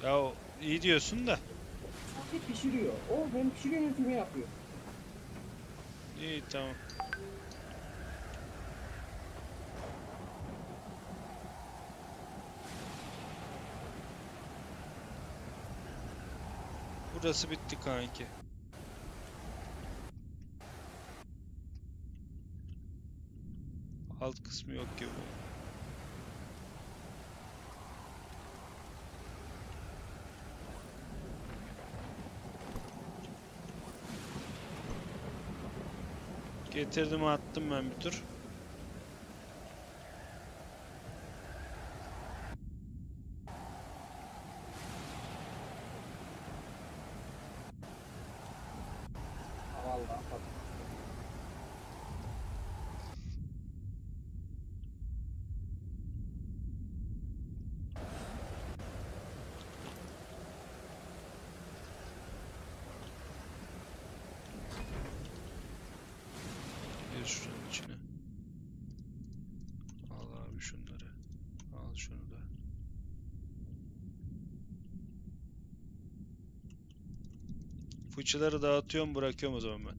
Ya iyi diyorsun da. Sadece pişiriyor. O hem pişiriyor hem füme yapıyor. İyi tamam. Burası bitti kanki. Alt kısmı yok gibi. Getirdim attım ben bir tur. Ha vallahi bak. Gir şuranın içine. Al abi şunları. Al şunu da. Fıçıları dağıtıyorum bırakıyorum o zaman ben.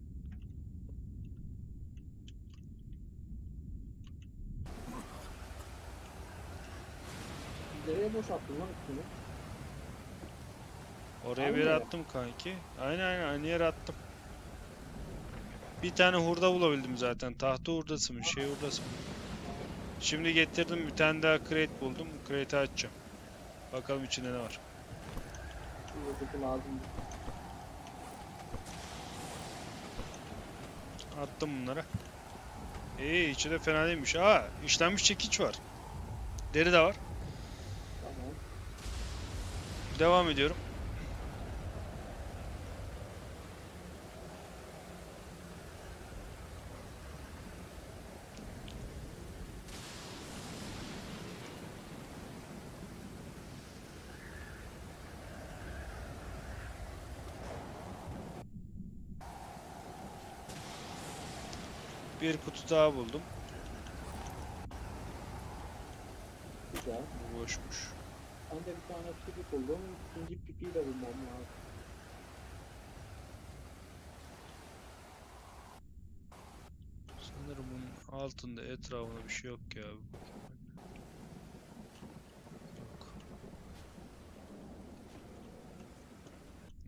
Nereye boşalttın lan üstünü? Oraya Aynı bir yere. attım kanki. Aynen aynen aynı yere attım. Bir tane hurda bulabildim zaten. Tahta hurdası mı şey hurdası mı? Şimdi getirdim bir tane daha crate buldum. Crate'i açacağım. Bakalım içinde ne var. Buradaki lazım. Attım bunlara. İyi içi de fena değilmiş. Aa işlenmiş çekiç var. Deri de var. Tamam. Devam ediyorum. Bir kutu daha buldum. Güzel. Bu boşmuş. Ben de bir tane pipi buldum. İkinci pipiyi de bulmam lazım. Sanırım bunun altında etrafında bir şey yok ya. Yok.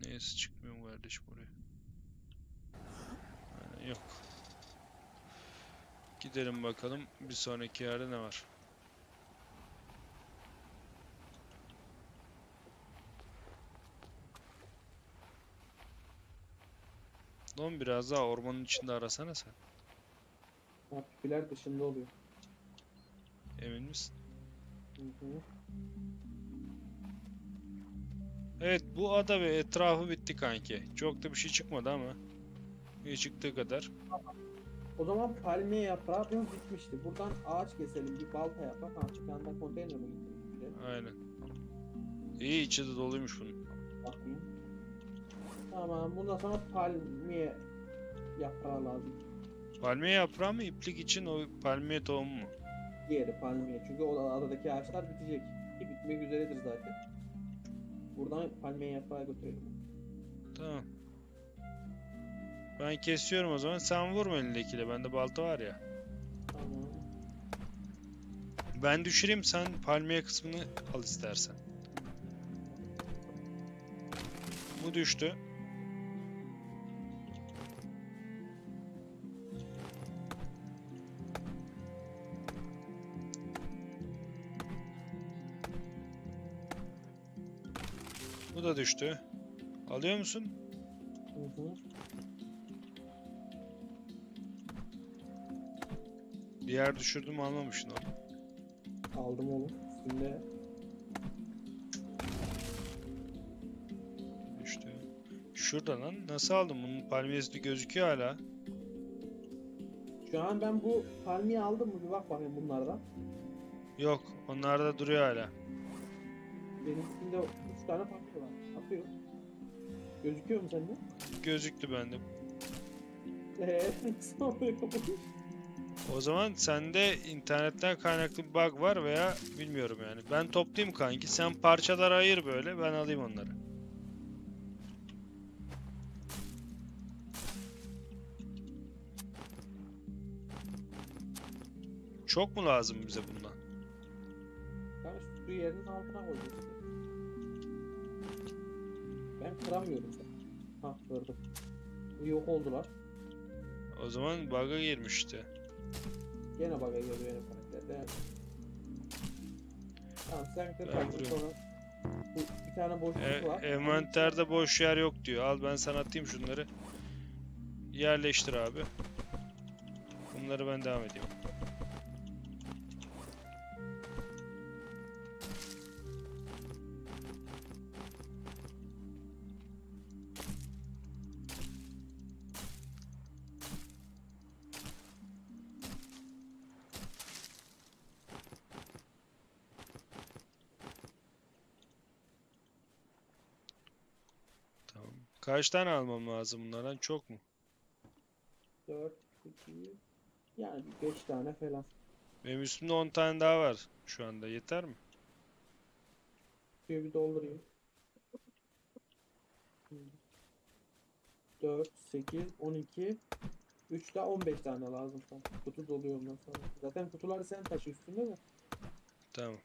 Neyse çıkmıyorum kardeşim oraya. Aynen yok. Gidelim bakalım bir sonraki yerde ne var. Lan biraz daha ormanın içinde arasana sen. Pipiler dışında oluyor. Emin misin? Hı hı. Evet bu ada ve etrafı bitti kanki. Çok da bir şey çıkmadı ama. Bir çıktığı kadar. O zaman palmiye yaprağı biraz bitmişti. Buradan ağaç keselim, bir balta yapak. Ha, daha konteyner mi gittim? Aynen. İyi içi de doluymuş bunun. Bakayım. Tamam, bundan sonra palmiye yaprağı lazım. Palmiye yaprağı mı iplik için o palmiye tohumu mu? Diğeri palmiye. Çünkü o adadaki ağaçlar bitecek. Ki bitmek üzeredir zaten. Buradan palmiye yaprağı götürelim. Tamam. Ben kesiyorum o zaman. Sen vurma elindekiyle. Bende balta var ya. Ben düşüreyim sen palmiye kısmını al istersen. Bu düştü. Bu da düştü. Alıyor musun? Hı hı. Bir yer düşürdüm almamışsın onu. Aldım oğlum. Üstünde. Düştü. Şurada lan. Nasıl aldım? Bunun palmiyesi gözüküyor hala. Şu an ben bu palmiye aldım mı? Bir bak bakayım bunlardan. Yok. Onlar da duruyor hala. Benim üstümde 3 tane palmiye var. Atıyor. Gözüküyor mu sende? Gözüktü bende. Eee *laughs* nasıl oluyor? O zaman sende internetten kaynaklı bir bug var veya bilmiyorum yani. Ben toplayayım kanki. Sen parçalara ayır böyle. Ben alayım onları. Çok mu lazım bize bundan? Ben şu yerinin altına koyuyorum. Ben kıramıyorum. Ha. Bu yok oldular. O zaman bug'a girmişti. Gene bug'a geliyor benim karakterde. Tamam sen vuruyorum. sonra. Bu bir tane boşluk E, var. envanterde boş yer yok diyor. Al ben sana atayım şunları. Yerleştir abi. Bunları ben devam edeyim. Kaç tane almam lazım bunlardan? Çok mu? 4, 2, yani 5 tane falan. Benim üstümde 10 tane daha var şu anda. Yeter mi? Suyu bir doldurayım. 4, 8, 12, 3 daha 15 tane lazım sana. Kutu doluyor ondan sonra. Zaten kutuları sen taşı üstünde mi? Tamam.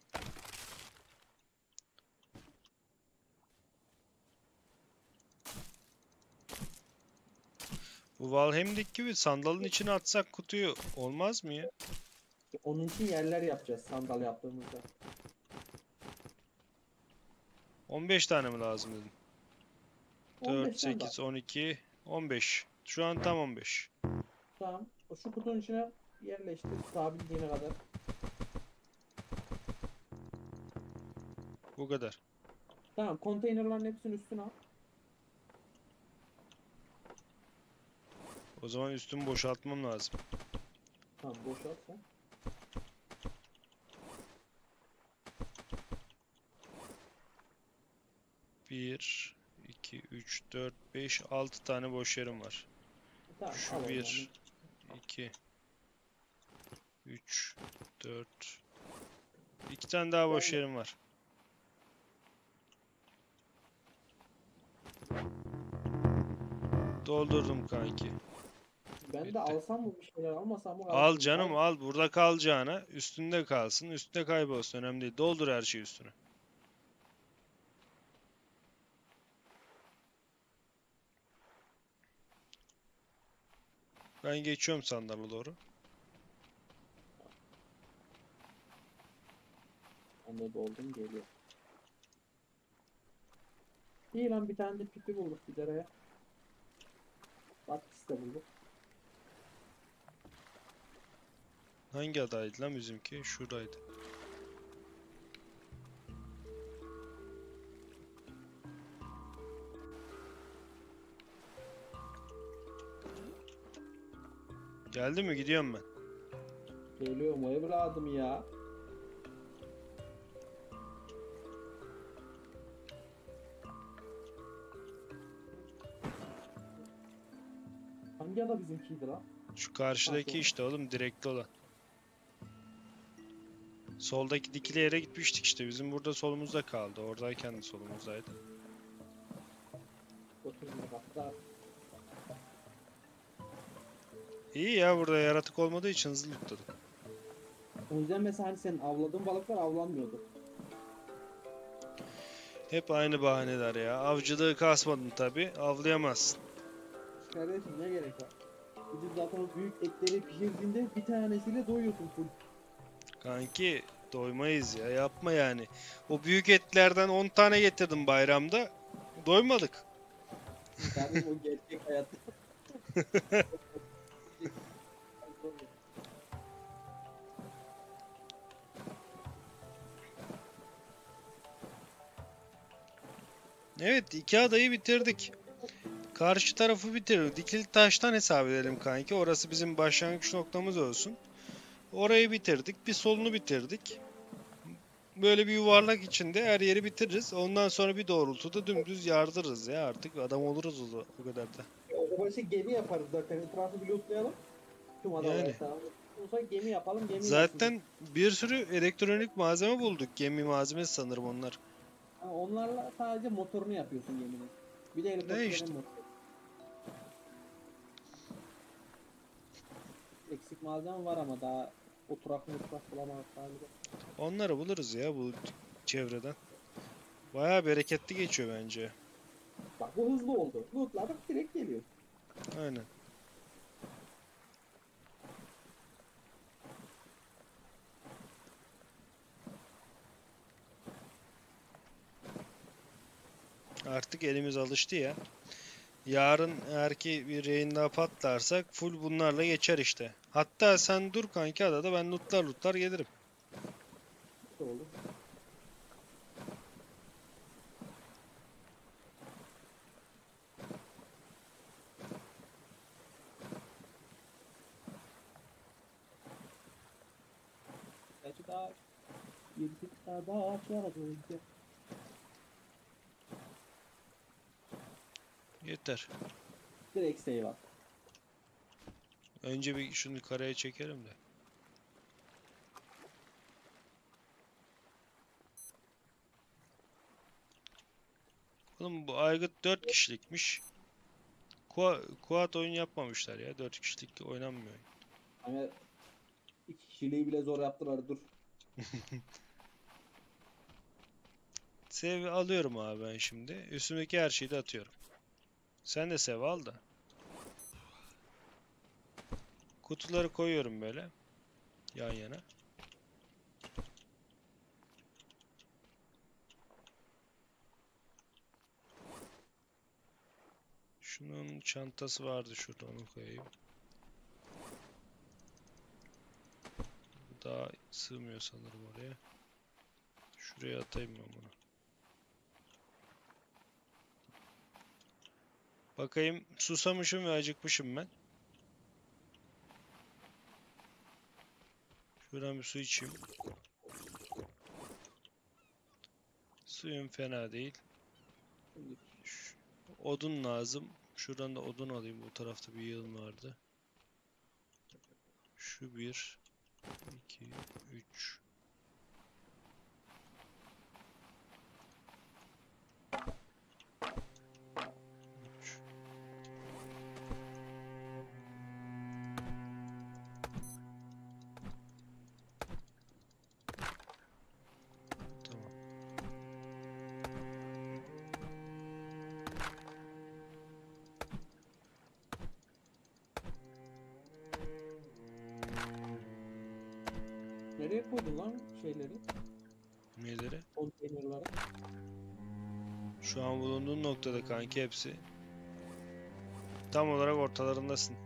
Bu Valheim'deki gibi sandalın içine atsak kutuyu olmaz mı ya? Onun için yerler yapacağız sandal yaptığımızda. 15 tane mi lazım dedim. 4, 15 sandal. 8, 12, 15. Şu an tam 15. Tamam. O Şu kutunun içine yerleştir sabitleyene kadar. Bu kadar. Tamam konteynerların hepsini üstüne al. O zaman üstümü boşaltmam lazım. Tamam boşalt sen. Bir, iki, üç, dört, beş, altı tane boş yerim var. Tamam, Şu bir, zaman. 2 3 4 İki tane daha boş Ben- yerim var. Doldurdum kanki. Ben bitti. de alsam mı bir şeyler almasam mı? Al canım al burada kalacağına üstünde kalsın üstünde kaybolsun önemli değil. Doldur her şeyi üstüne. Ben geçiyorum sandala doğru. Ben de doldum geliyor. İyi lan bir tane de pipi bulduk bir dereye. Batkisi de bulduk. Hangi adaydı lan bizimki? Şuradaydı. Geldi mi? Gidiyorum ben. Geliyor mu evladım ya? Hangi ada bizimkiydi lan? Şu karşıdaki işte oğlum direkli olan. Soldaki dikili yere gitmiştik işte. Bizim burada solumuzda kaldı. Oradayken de solumuzdaydı. 30 hatta İyi ya burada yaratık olmadığı için hızlı lootladık. O yüzden mesela hani senin avladığın balıklar avlanmıyordu. Hep aynı bahaneler ya. Avcılığı kasmadın tabi. Avlayamazsın. Kardeşim ne gerek var? Gidip zaten o büyük etleri pişirdiğinde bir tanesiyle doyuyorsun full. Kanki doymayız ya. Yapma yani. O büyük etlerden 10 tane getirdim bayramda. Doymadık. Kardeşim o gerçek hayatta. *laughs* Evet iki adayı bitirdik. Karşı tarafı bitirdik. Dikili taştan hesap edelim kanki. Orası bizim başlangıç noktamız olsun. Orayı bitirdik. Bir solunu bitirdik. Böyle bir yuvarlak içinde her yeri bitiririz. Ondan sonra bir doğrultuda dümdüz yardırırız ya artık. Adam oluruz o, o kadar da. O zaman şey gemi yaparız zaten. Etrafı bir lootlayalım. Tüm adalar Yani. etrafı. O zaman gemi yapalım. Gemi Zaten bir sürü elektronik malzeme bulduk. Gemi malzemesi sanırım onlar. Ha, onlarla sadece motorunu yapıyorsun geminin. Bir de helikopterin işte? motoru. Eksik malzeme var ama daha oturak mutfak bulamadık galiba. Onları buluruz ya bu çevreden. Bayağı bereketli geçiyor bence. Bak bu hızlı oldu. Lootladık direkt geliyor. Aynen. Artık elimiz alıştı ya. Yarın eğer ki bir yayın daha patlarsak full bunlarla geçer işte. Hatta sen dur kanki adada ben lootlar lootlar gelirim. Oldu? Gerçi daha 7 daha daha ağaç var. Yeter. Direkt save at. Önce bir şunu karaya çekelim de. Oğlum bu aygıt 4 kişilikmiş. Kua- Quad oyun yapmamışlar ya. 4 kişilik oynanmıyor. Hani iki kişiliği bile zor yaptılar dur. *laughs* Save alıyorum abi ben şimdi. Üstümdeki her şeyi de atıyorum. Sen de save al da. Kutuları koyuyorum böyle. Yan yana. Şunun çantası vardı şurada onu koyayım. Bu Daha sığmıyor sanırım oraya. Şuraya atayım ben bunu. Bakayım susamışım ve acıkmışım ben. Şuradan bir su içeyim. Suyum fena değil. Şimdi Ş- Odun lazım. Şuradan da odun alayım. Bu tarafta bir yığın vardı. Şu bir, iki. Üç. An bulunduğun noktada kanki hepsi. Tam olarak ortalarındasın.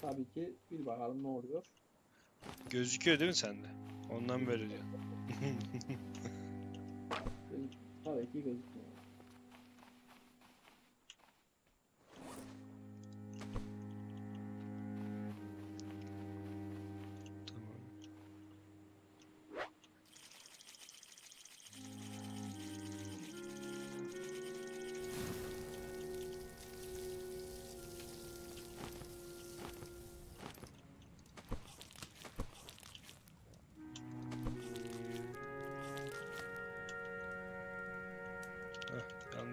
Tabii ki bir bakalım ne oluyor. Gözüküyor değil mi sende? Ondan böyle diyor. Tabii ki gözükmüyor.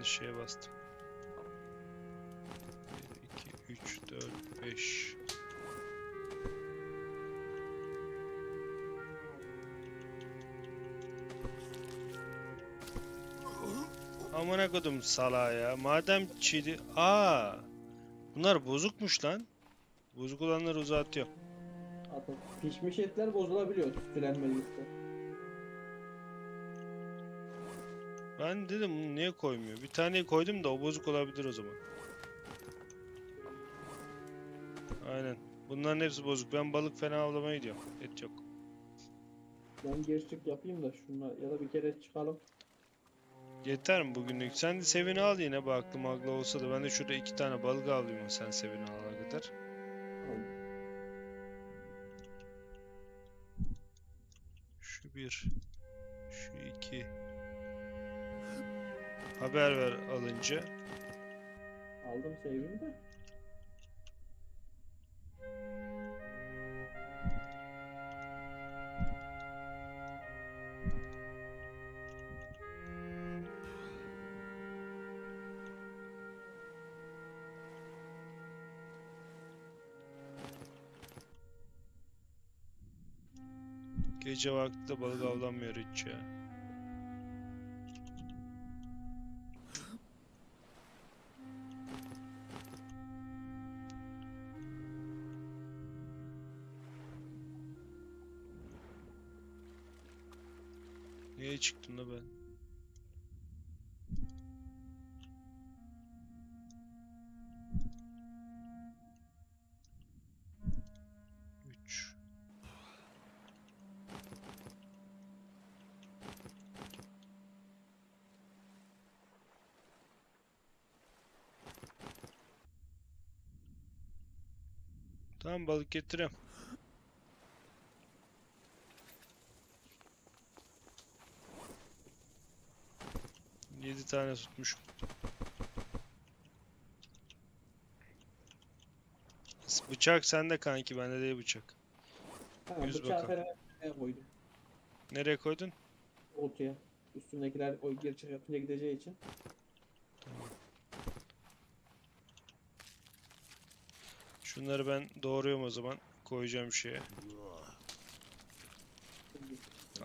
yanlış şeye bastım. 1, 2, 3, 4, 5. Amına kodum sala ya. Madem çidi... Aa, Bunlar bozukmuş lan. Bozuk olanları uzatıyor. Pişmiş etler bozulabiliyor tütsülenmelikte. Ben dedim bunu niye koymuyor? Bir tane koydum da o bozuk olabilir o zaman. Aynen. Bunların hepsi bozuk. Ben balık fena avlamaya gidiyorum. Et yok. Ben gerçek yapayım da şunla ya da bir kere çıkalım. Yeter mi bugünlük? Sen de sevini al yine. Bak aklım aklı olsa da ben de şurada iki tane balık avlayayım sen sevini alana kadar. Şu bir. Şu iki. Haber ver alınca. Aldım save'imi de. Gece vakti balık avlanmıyor hiç ya. Çıktım da ben? Üç. Tamam balık getiriyorum. Yedi tane tutmuşum. Bıçak sende kanki bende değil bıçak. Tamam Yüz bıçağı bakalım. falan koydum. Nereye koydun? Oltaya. Üstündekiler o gerçek yapınca gideceği için. Şunları ben doğruyorum o zaman. Koyacağım şeye.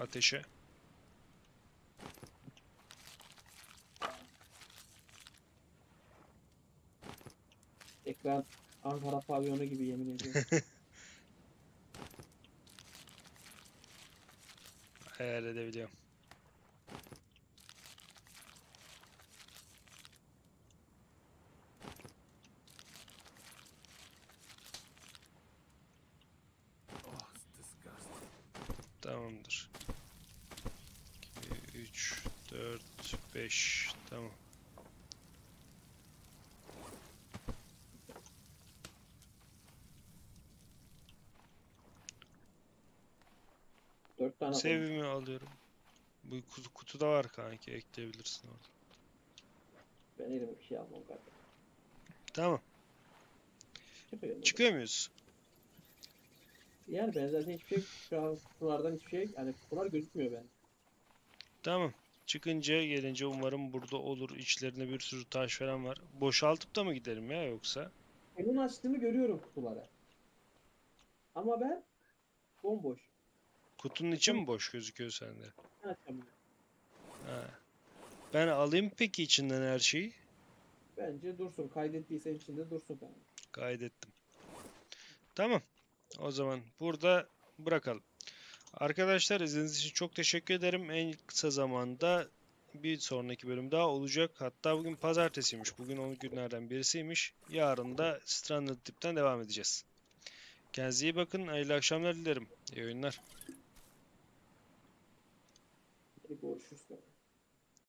Ateşe. Ekran Ankara pavyonu gibi yemin ediyorum. *laughs* Hayal edebiliyorum. Oh, it's disgusting. Tamamdır. 2, 3, 4, 5. Tamam. Dört tane. Sevimi alıyorum. Bu kutu, kutuda var kanki. Ekleyebilirsin orada. Ben elime bir şey almam kardeşim. Tamam. Çıkıyor. Çıkıyor muyuz? Yani ben zaten hiçbir şey şu an kutulardan hiçbir şey yani kutular gözükmüyor ben. Tamam. Çıkınca gelince umarım burada olur. İçlerinde bir sürü taş falan var. Boşaltıp da mı gidelim ya yoksa? Onun açtığını görüyorum kutulara. Ama ben bomboş. Kutunun içi mi boş gözüküyor sende? Ne açamıyorum. Ha. Ben alayım peki içinden her şeyi. Bence dursun. Kaydettiysen içinde dursun kanka. Kaydettim. Tamam. O zaman burada bırakalım. Arkadaşlar izlediğiniz için çok teşekkür ederim. En kısa zamanda bir sonraki bölüm daha olacak. Hatta bugün pazartesiymiş. Bugün o günlerden birisiymiş. Yarın da Stranded Deep'ten devam edeceğiz. Kendinize iyi bakın. Hayırlı akşamlar dilerim. İyi oyunlar. Hadi görüşürüz.